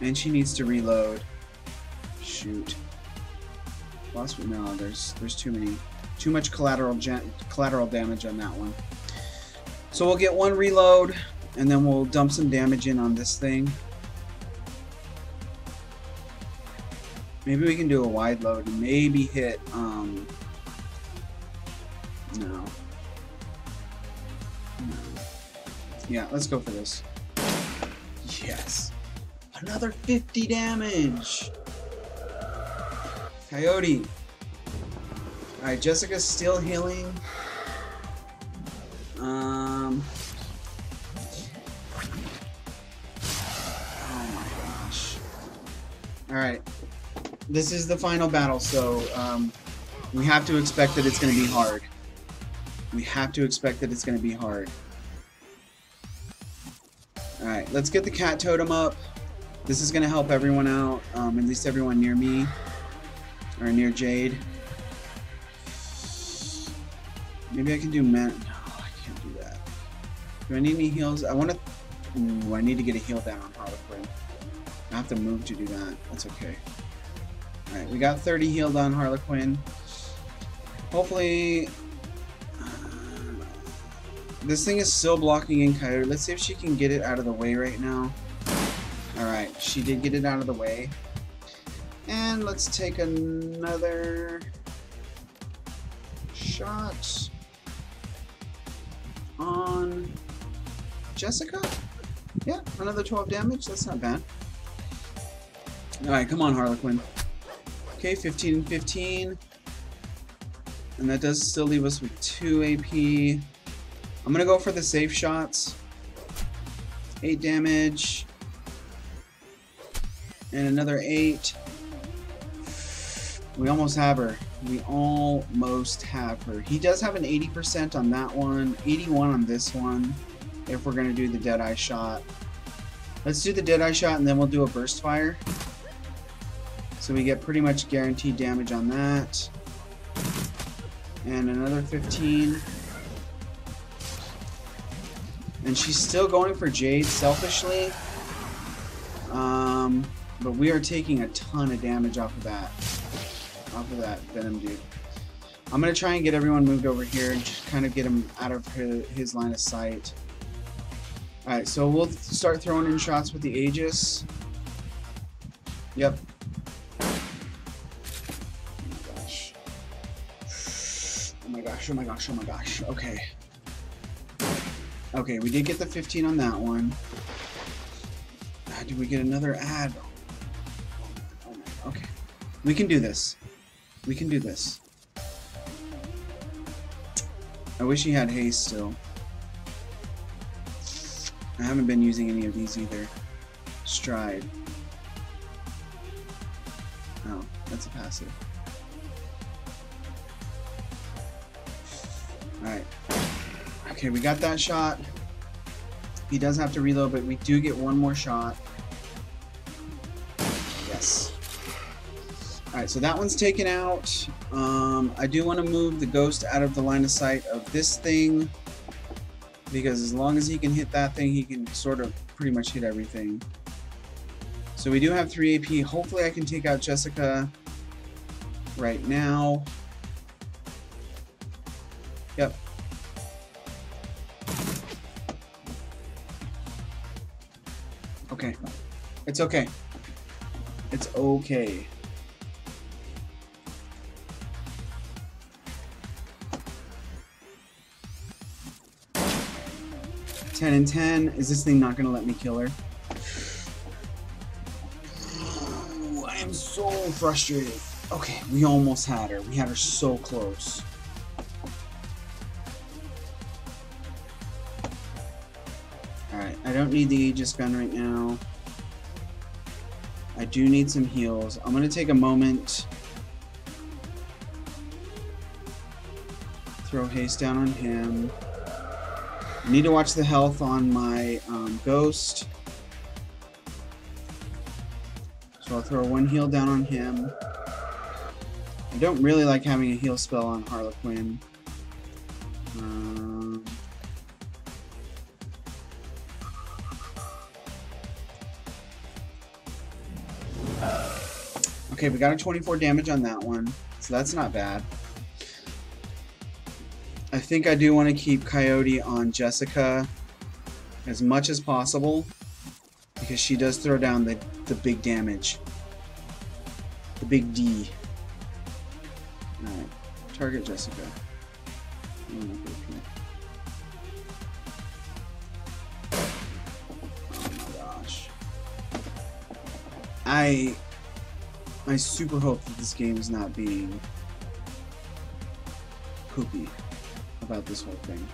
A: And she needs to reload. Shoot. Lost no, there's there's too many too much collateral collateral damage on that one. So we'll get one reload and then we'll dump some damage in on this thing. Maybe we can do a wide load and maybe hit um Yeah, let's go for this. Yes. Another 50 damage. Coyote. Alright, Jessica's still healing. Um. Oh my gosh. Alright. This is the final battle, so um, we have to expect that it's going to be hard. We have to expect that it's going to be hard. Let's get the cat totem up. This is going to help everyone out, um, at least everyone near me, or near Jade. Maybe I can do man. No, I can't do that. Do I need any heals? I want to. Ooh, I need to get a heal down on Harlequin. I have to move to do that. That's okay. Alright, we got 30 healed on Harlequin. Hopefully. This thing is still blocking in Coyote. Let's see if she can get it out of the way right now. Alright, she did get it out of the way. And let's take another shot on Jessica. Yeah, another 12 damage. That's not bad. Alright, come on, Harlequin. Okay, 15 and 15. And that does still leave us with 2 AP. I'm to go for the safe shots. 8 damage. And another 8. We almost have her. We almost have her. He does have an 80% on that one, 81 on this one, if we're to do the Deadeye shot. Let's do the Deadeye shot and then we'll do a Burst Fire. So we get pretty much guaranteed damage on that. And another 15. And she's still going for Jade selfishly. Um, but we are taking a ton of damage off of that off of that Venom dude. I'm going to try and get everyone moved over here and just kind of get him out of his line of sight. Alright, so we'll start throwing in shots with the Aegis. Yep. Oh my gosh. Oh my gosh, oh my gosh, oh my gosh. Okay. Okay, we did get the 15 on that one. Uh, did we get another ad? Oh my, okay. We can do this. We can do this. I wish he had haste still. I haven't been using any of these either. Stride. Oh, that's a passive. Alright. Okay, we got that shot. He does have to reload, but we do get one more shot. Yes. Alright, so that one's taken out. Um, I do want to move the ghost out of the line of sight of this thing. Because as long as he can hit that thing, he can sort of pretty much hit everything. So we do have 3 AP. Hopefully I can take out Jessica right now. It's okay. It's okay. 10 and 10. Is this thing not going to let me kill her? I am so frustrated. Okay, we almost had her. We had her so close. Alright, I don't need the Aegis gun right now. I do need some heals. I'm going to take a moment. Throw haste down on him. I need to watch the health on my um, ghost. So I'll throw one heal down on him. I don't really like having a heal spell on Harlequin. Um, Okay, we got a 24 damage on that one, so that's not bad. I think I do want to keep Coyote on Jessica as much as possible because she does throw down the, the big damage. The big D. Alright, target Jessica. Oh I I super hope that this game is not being poopy about this whole thing.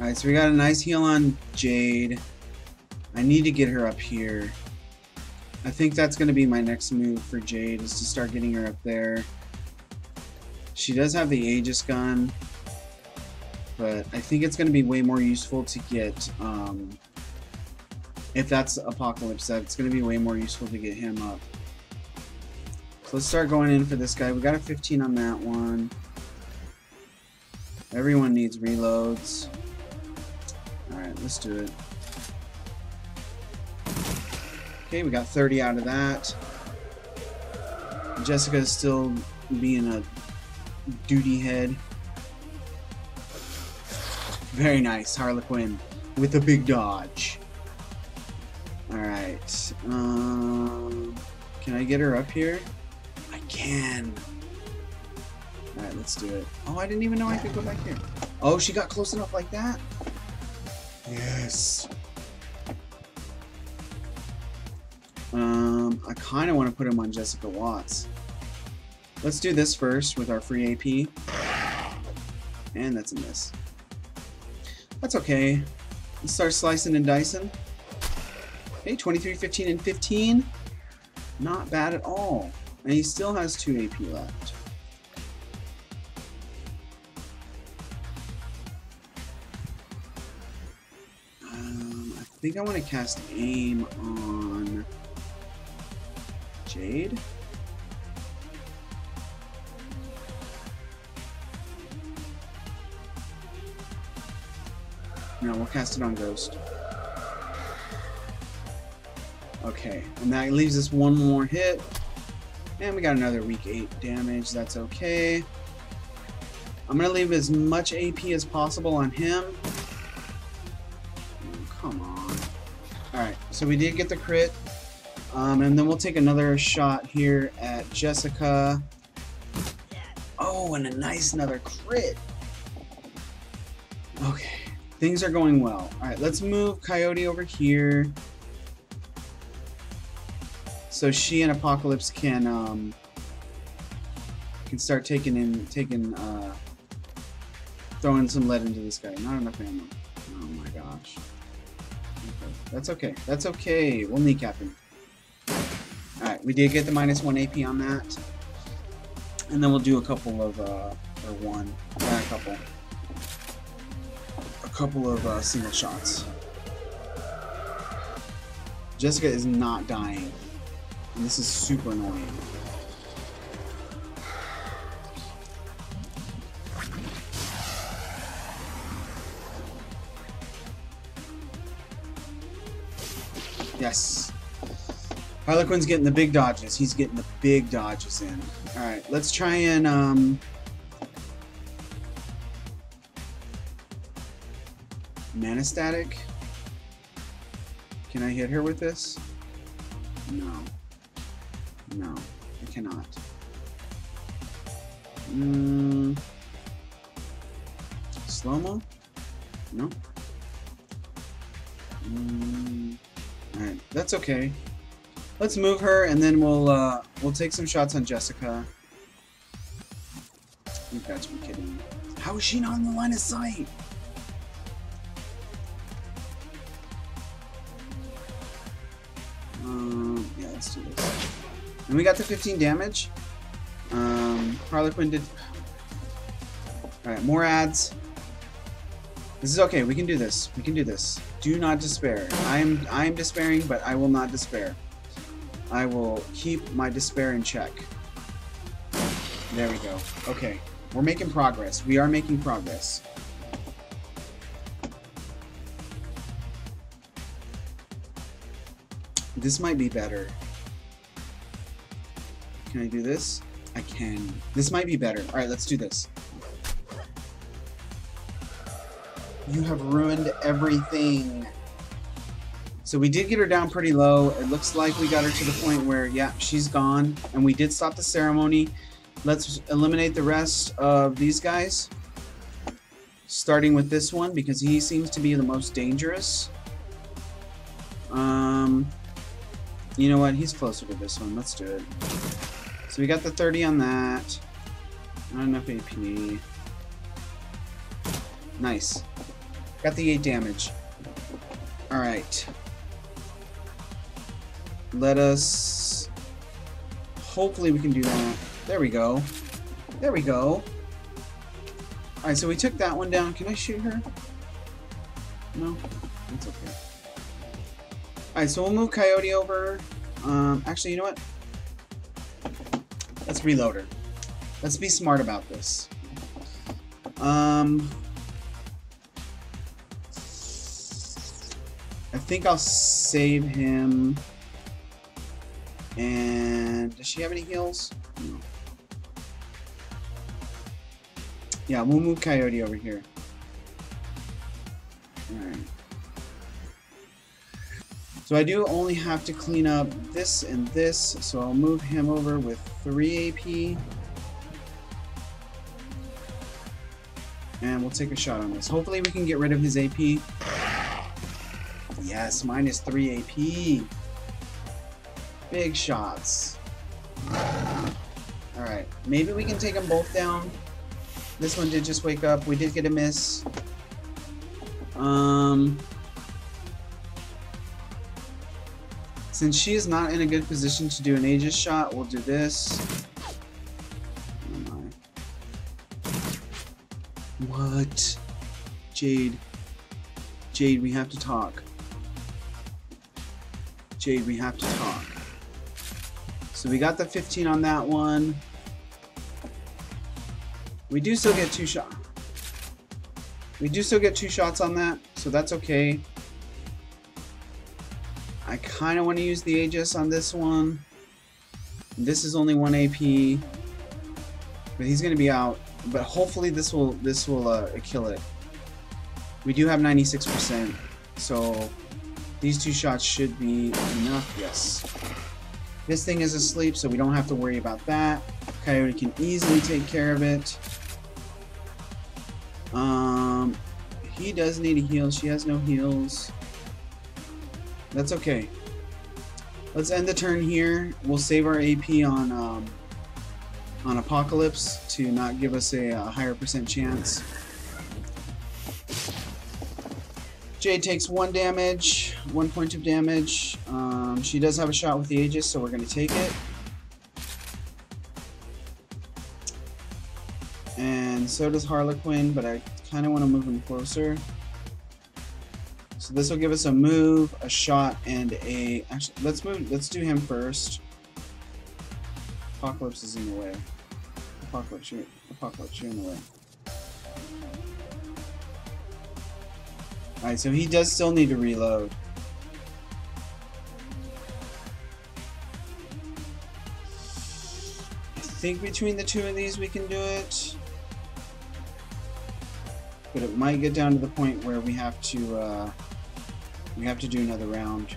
A: Alright, so we got a nice heal on Jade. I need to get her up here. I think that's going to be my next move for Jade, is to start getting her up there. She does have the Aegis gun, but I think it's going to be way more useful to get, um, if that's Apocalypse, that's going to be way more useful to get him up. So let's start going in for this guy. We got a 15 on that one. Everyone needs reloads. Alright, let's do it. Okay, we got 30 out of that. Jessica is still being a duty head. Very nice, Harlequin with a big dodge. Alright. Um, can I get her up here? I can. Alright, let's do it. Oh, I didn't even know I could go back here. Oh, she got close enough like that? Yes. Um, I kind of want to put him on Jessica Watts. Let's do this first with our free AP. And that's a miss. That's okay. Let's start slicing and dicing. Okay, 23, 15, and 15. Not bad at all. And he still has 2 AP left. Um, I think I want to cast aim on Jade. We'll cast it on Ghost. Okay, and that leaves us one more hit. And we got another weak 8 damage, that's okay. I'm going to leave as much AP as possible on him. Oh, come on. Alright, so we did get the crit. Um, and then we'll take another shot here at Jessica. Oh, and a nice another crit. Okay. Things are going well. Alright, let's move Coyote over here. So she and Apocalypse can um, can start taking in taking uh, throwing some lead into this guy. Not enough ammo. Oh my gosh. Okay. That's okay. That's okay. We'll kneecap him. Alright, we did get the minus one AP on that. And then we'll do a couple of uh or one. Yeah, a couple couple of uh, single shots. Jessica is not dying. And this is super annoying. Yes. Harlequin's getting the big dodges. He's getting the big dodges in. Alright, let's try and um, Mana static? Can I hit her with this? No. No, I cannot. Mm. Slow-mo? No? Mm. Alright, that's okay. Let's move her and then we'll uh, we'll take some shots on Jessica. You've got to be kidding me. How is she not in the line of sight? Let's do this. And we got the 15 damage. Um, Harlequin did... Alright, more ads. This is okay, we can do this. We can do this. Do not despair. I am I am despairing, but I will not despair. I will keep my despair in check. There we go. Okay. We're making progress. We are making progress. This might be better. Can I do this? I can. This might be better. Alright, let's do this. You have ruined everything. So we did get her down pretty low. It looks like we got her to the point where, yeah, she's gone. And we did stop the ceremony. Let's eliminate the rest of these guys. Starting with this one because he seems to be the most dangerous. Um, you know what? He's closer to this one. Let's do it. So we got the 30 on that. Not enough AP. Nice. Got the 8 damage. Alright. Let us... Hopefully we can do that. There we go. There we go. Alright, so we took that one down. Can I shoot her? No? That's okay. Alright, so we'll move Coyote over. Um, actually, you know what? Let's. Let's be smart about this. Um, I think I'll save him. And does she have any heals? No. Yeah, we'll move Coyote over here. Alright. So I do only have to clean up this and this, so I'll move him over with 3 AP. And we'll take a shot on this. Hopefully we can get rid of his AP. Yes, minus 3 AP. Big shots. Alright, maybe we can take them both down. This one did just wake up. We did get a miss. Um, since she is not in a good position to do an Aegis shot, we'll do this. What? Jade. Jade, we have to talk. Jade, we have to talk. So we got the 15 on that one. We do still get two shots. We do still get two shots on that, so that's okay. I kind of want to use the Aegis on this one. This is only one AP, but he's going to be out. But hopefully this will this will uh, kill it. We do have 96%, so these two shots should be enough. Yes. This thing is asleep, so we don't have to worry about that. Coyote can easily take care of it. Um, he does need a heal. She has no heals. That's okay. Let's end the turn here. We'll save our AP on um, on Apocalypse to not give us a, a higher percent chance. Jade takes one damage, one point of damage. Um, she does have a shot with the Aegis, so we're going to take it. And so does Harlequin, but I kind of want to move him closer. So this will give us a move, a shot, and a... Actually, let's move. Let's do him first. Apocalypse is in the way. Apocalypse, you're, Apocalypse, you're in the way. Alright, so he does still need to reload. I think between the two of these we can do it. But it might get down to the point where we have to, uh, we have to do another round.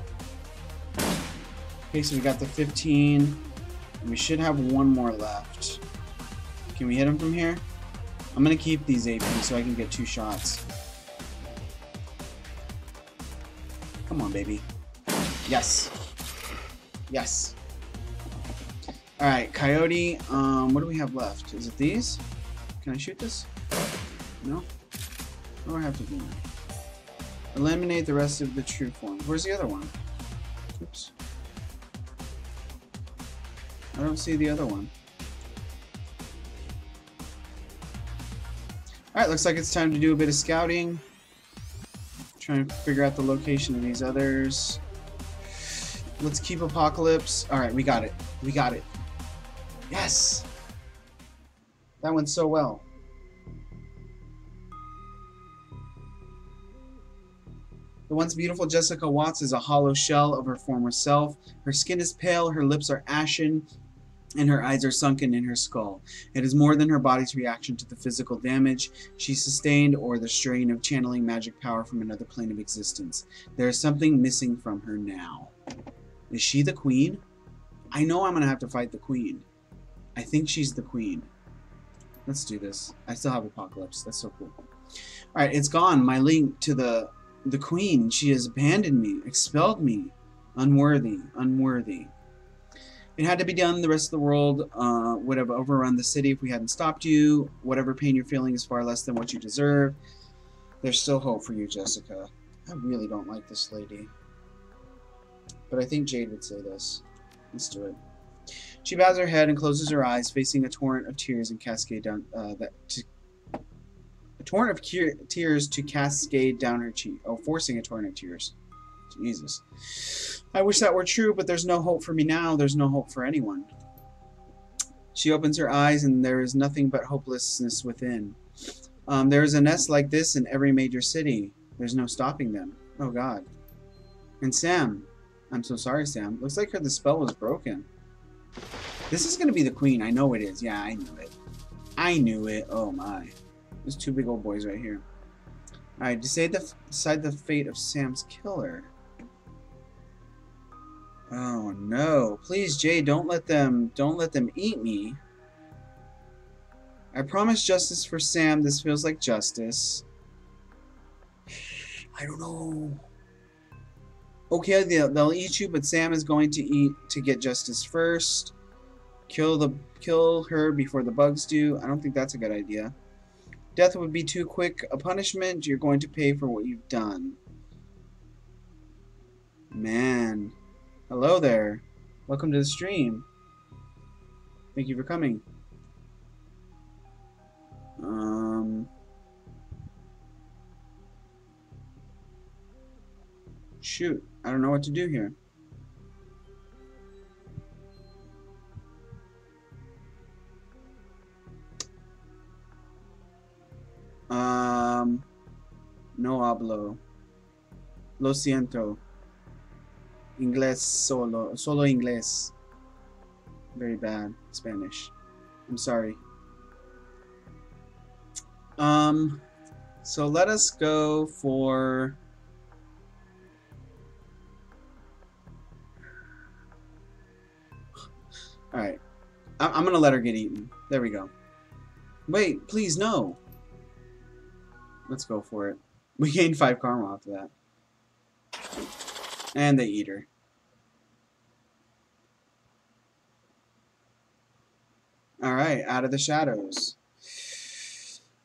A: Okay, so we got the 15. We should have one more left. Can we hit him from here? I'm gonna keep these AP so I can get two shots. Come on, baby. Yes. Yes. Alright, Coyote, um, what do we have left? Is it these? Can I shoot this? No? Do I have to do now? Eliminate the rest of the true form. Where's the other one? Oops. I don't see the other one. Alright, looks like it's time to do a bit of scouting. Trying to figure out the location of these others. Let's keep Apocalypse. Alright, we got it. We got it. Yes! That went so well. The once beautiful Jessica Watts is a hollow shell of her former self. Her skin is pale, her lips are ashen, and her eyes are sunken in her skull. It is more than her body's reaction to the physical damage she sustained or the strain of channeling magic power from another plane of existence. There is something missing from her now. Is she the queen? I know I'm going to have to fight the queen. I think she's the queen. Let's do this. I still have Apocalypse. That's so cool. Alright, it's gone. My link to the the queen. She has abandoned me, expelled me. Unworthy, unworthy. It had to be done. The rest of the world uh, would have overrun the city if we hadn't stopped you. Whatever pain you're feeling is far less than what you deserve. There's still hope for you, Jessica. I really don't like this lady. But I think Jade would say this. Let's do it. She bows her head and closes her eyes, facing a torrent of tears and cascade down uh, that torrent of tears to cascade down her cheek. Oh, forcing a torrent of tears. Jesus. I wish that were true, but there's no hope for me now. There's no hope for anyone. She opens her eyes, and there is nothing but hopelessness within. Um, there is a nest like this in every major city. There's no stopping them. Oh, God. And Sam. I'm so sorry, Sam. Looks like her the spell was broken. This is going to be the queen. I know it is. Yeah, I knew it. I knew it. Oh, my. There's two big old boys right here. Alright, decide the, decide the fate of Sam's killer. Oh no. Please, Jay, don't let them don't let them eat me. I promise justice for Sam. This feels like justice. I don't know. Okay, they'll, they'll eat you, but Sam is going to eat to get justice first. Kill the kill her before the bugs do. I don't think that's a good idea. Death would be too quick a punishment. You're going to pay for what you've done. Man. Hello there. Welcome to the stream. Thank you for coming. Um... Shoot, I don't know what to do here. Um, no hablo. Lo siento. Inglés solo. Solo inglés. Very bad. Spanish. I'm sorry. Um, so let us go for... Alright. I'm, I'm gonna let her get eaten. There we go. Wait, please, no. Let's go for it. We gained 5 karma of that. And they eat her. Alright, out of the shadows.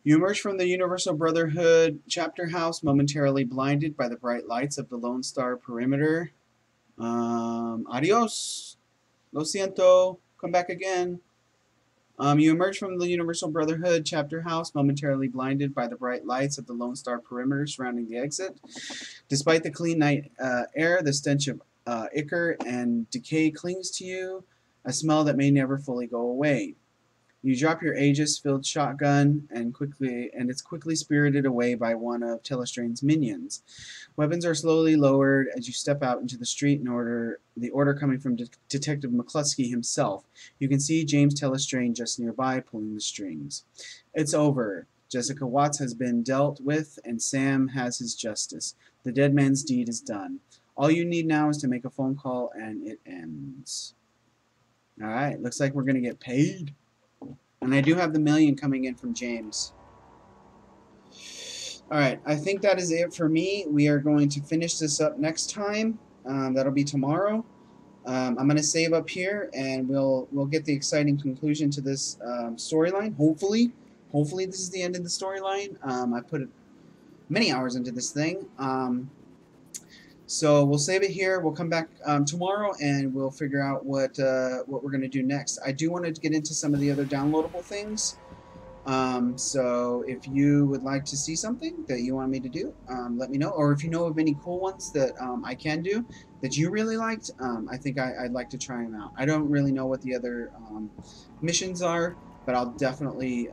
A: You emerge from the Universal Brotherhood chapter house momentarily blinded by the bright lights of the Lone Star perimeter. Um, adios. Lo siento. Come back again. Um, you emerge from the Universal Brotherhood chapter house momentarily blinded by the bright lights of the Lone Star perimeter surrounding the exit. Despite the clean night uh, air, the stench of uh, ichor and decay clings to you, a smell that may never fully go away. You drop your Aegis-filled shotgun, and quickly, and it's quickly spirited away by one of Telestrian's minions. Weapons are slowly lowered as you step out into the street in order the order coming from De Detective McCluskey himself. You can see James Telestrain just nearby pulling the strings. It's over. Jessica Watts has been dealt with, and Sam has his justice. The dead man's deed is done. All you need now is to make a phone call, and it ends. Alright, looks like we're going to get paid. And I do have the million coming in from James. Alright, I think that is it for me. We are going to finish this up next time. Um, that'll be tomorrow. Um, I'm going to save up here, and we'll we'll get the exciting conclusion to this um, storyline. Hopefully, hopefully this is the end of the storyline. Um, I put many hours into this thing. Um, so we'll save it here. We'll come back um, tomorrow and we'll figure out what uh, what we're going to do next. I do want to get into some of the other downloadable things. Um, so if you would like to see something that you want me to do, um, let me know. Or if you know of any cool ones that um, I can do that you really liked, um, I think I, would like to try them out. I don't really know what the other um, missions are, but I'll definitely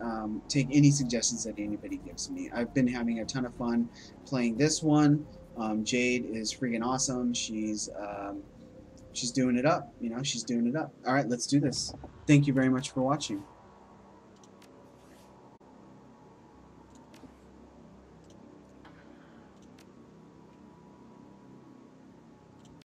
A: take any suggestions that anybody gives me. I've been having a ton of fun playing this one. Um, Jade is freaking awesome. She's um, she's doing it up. You know, she's doing it up. All right, let's do this. Thank you very much for watching.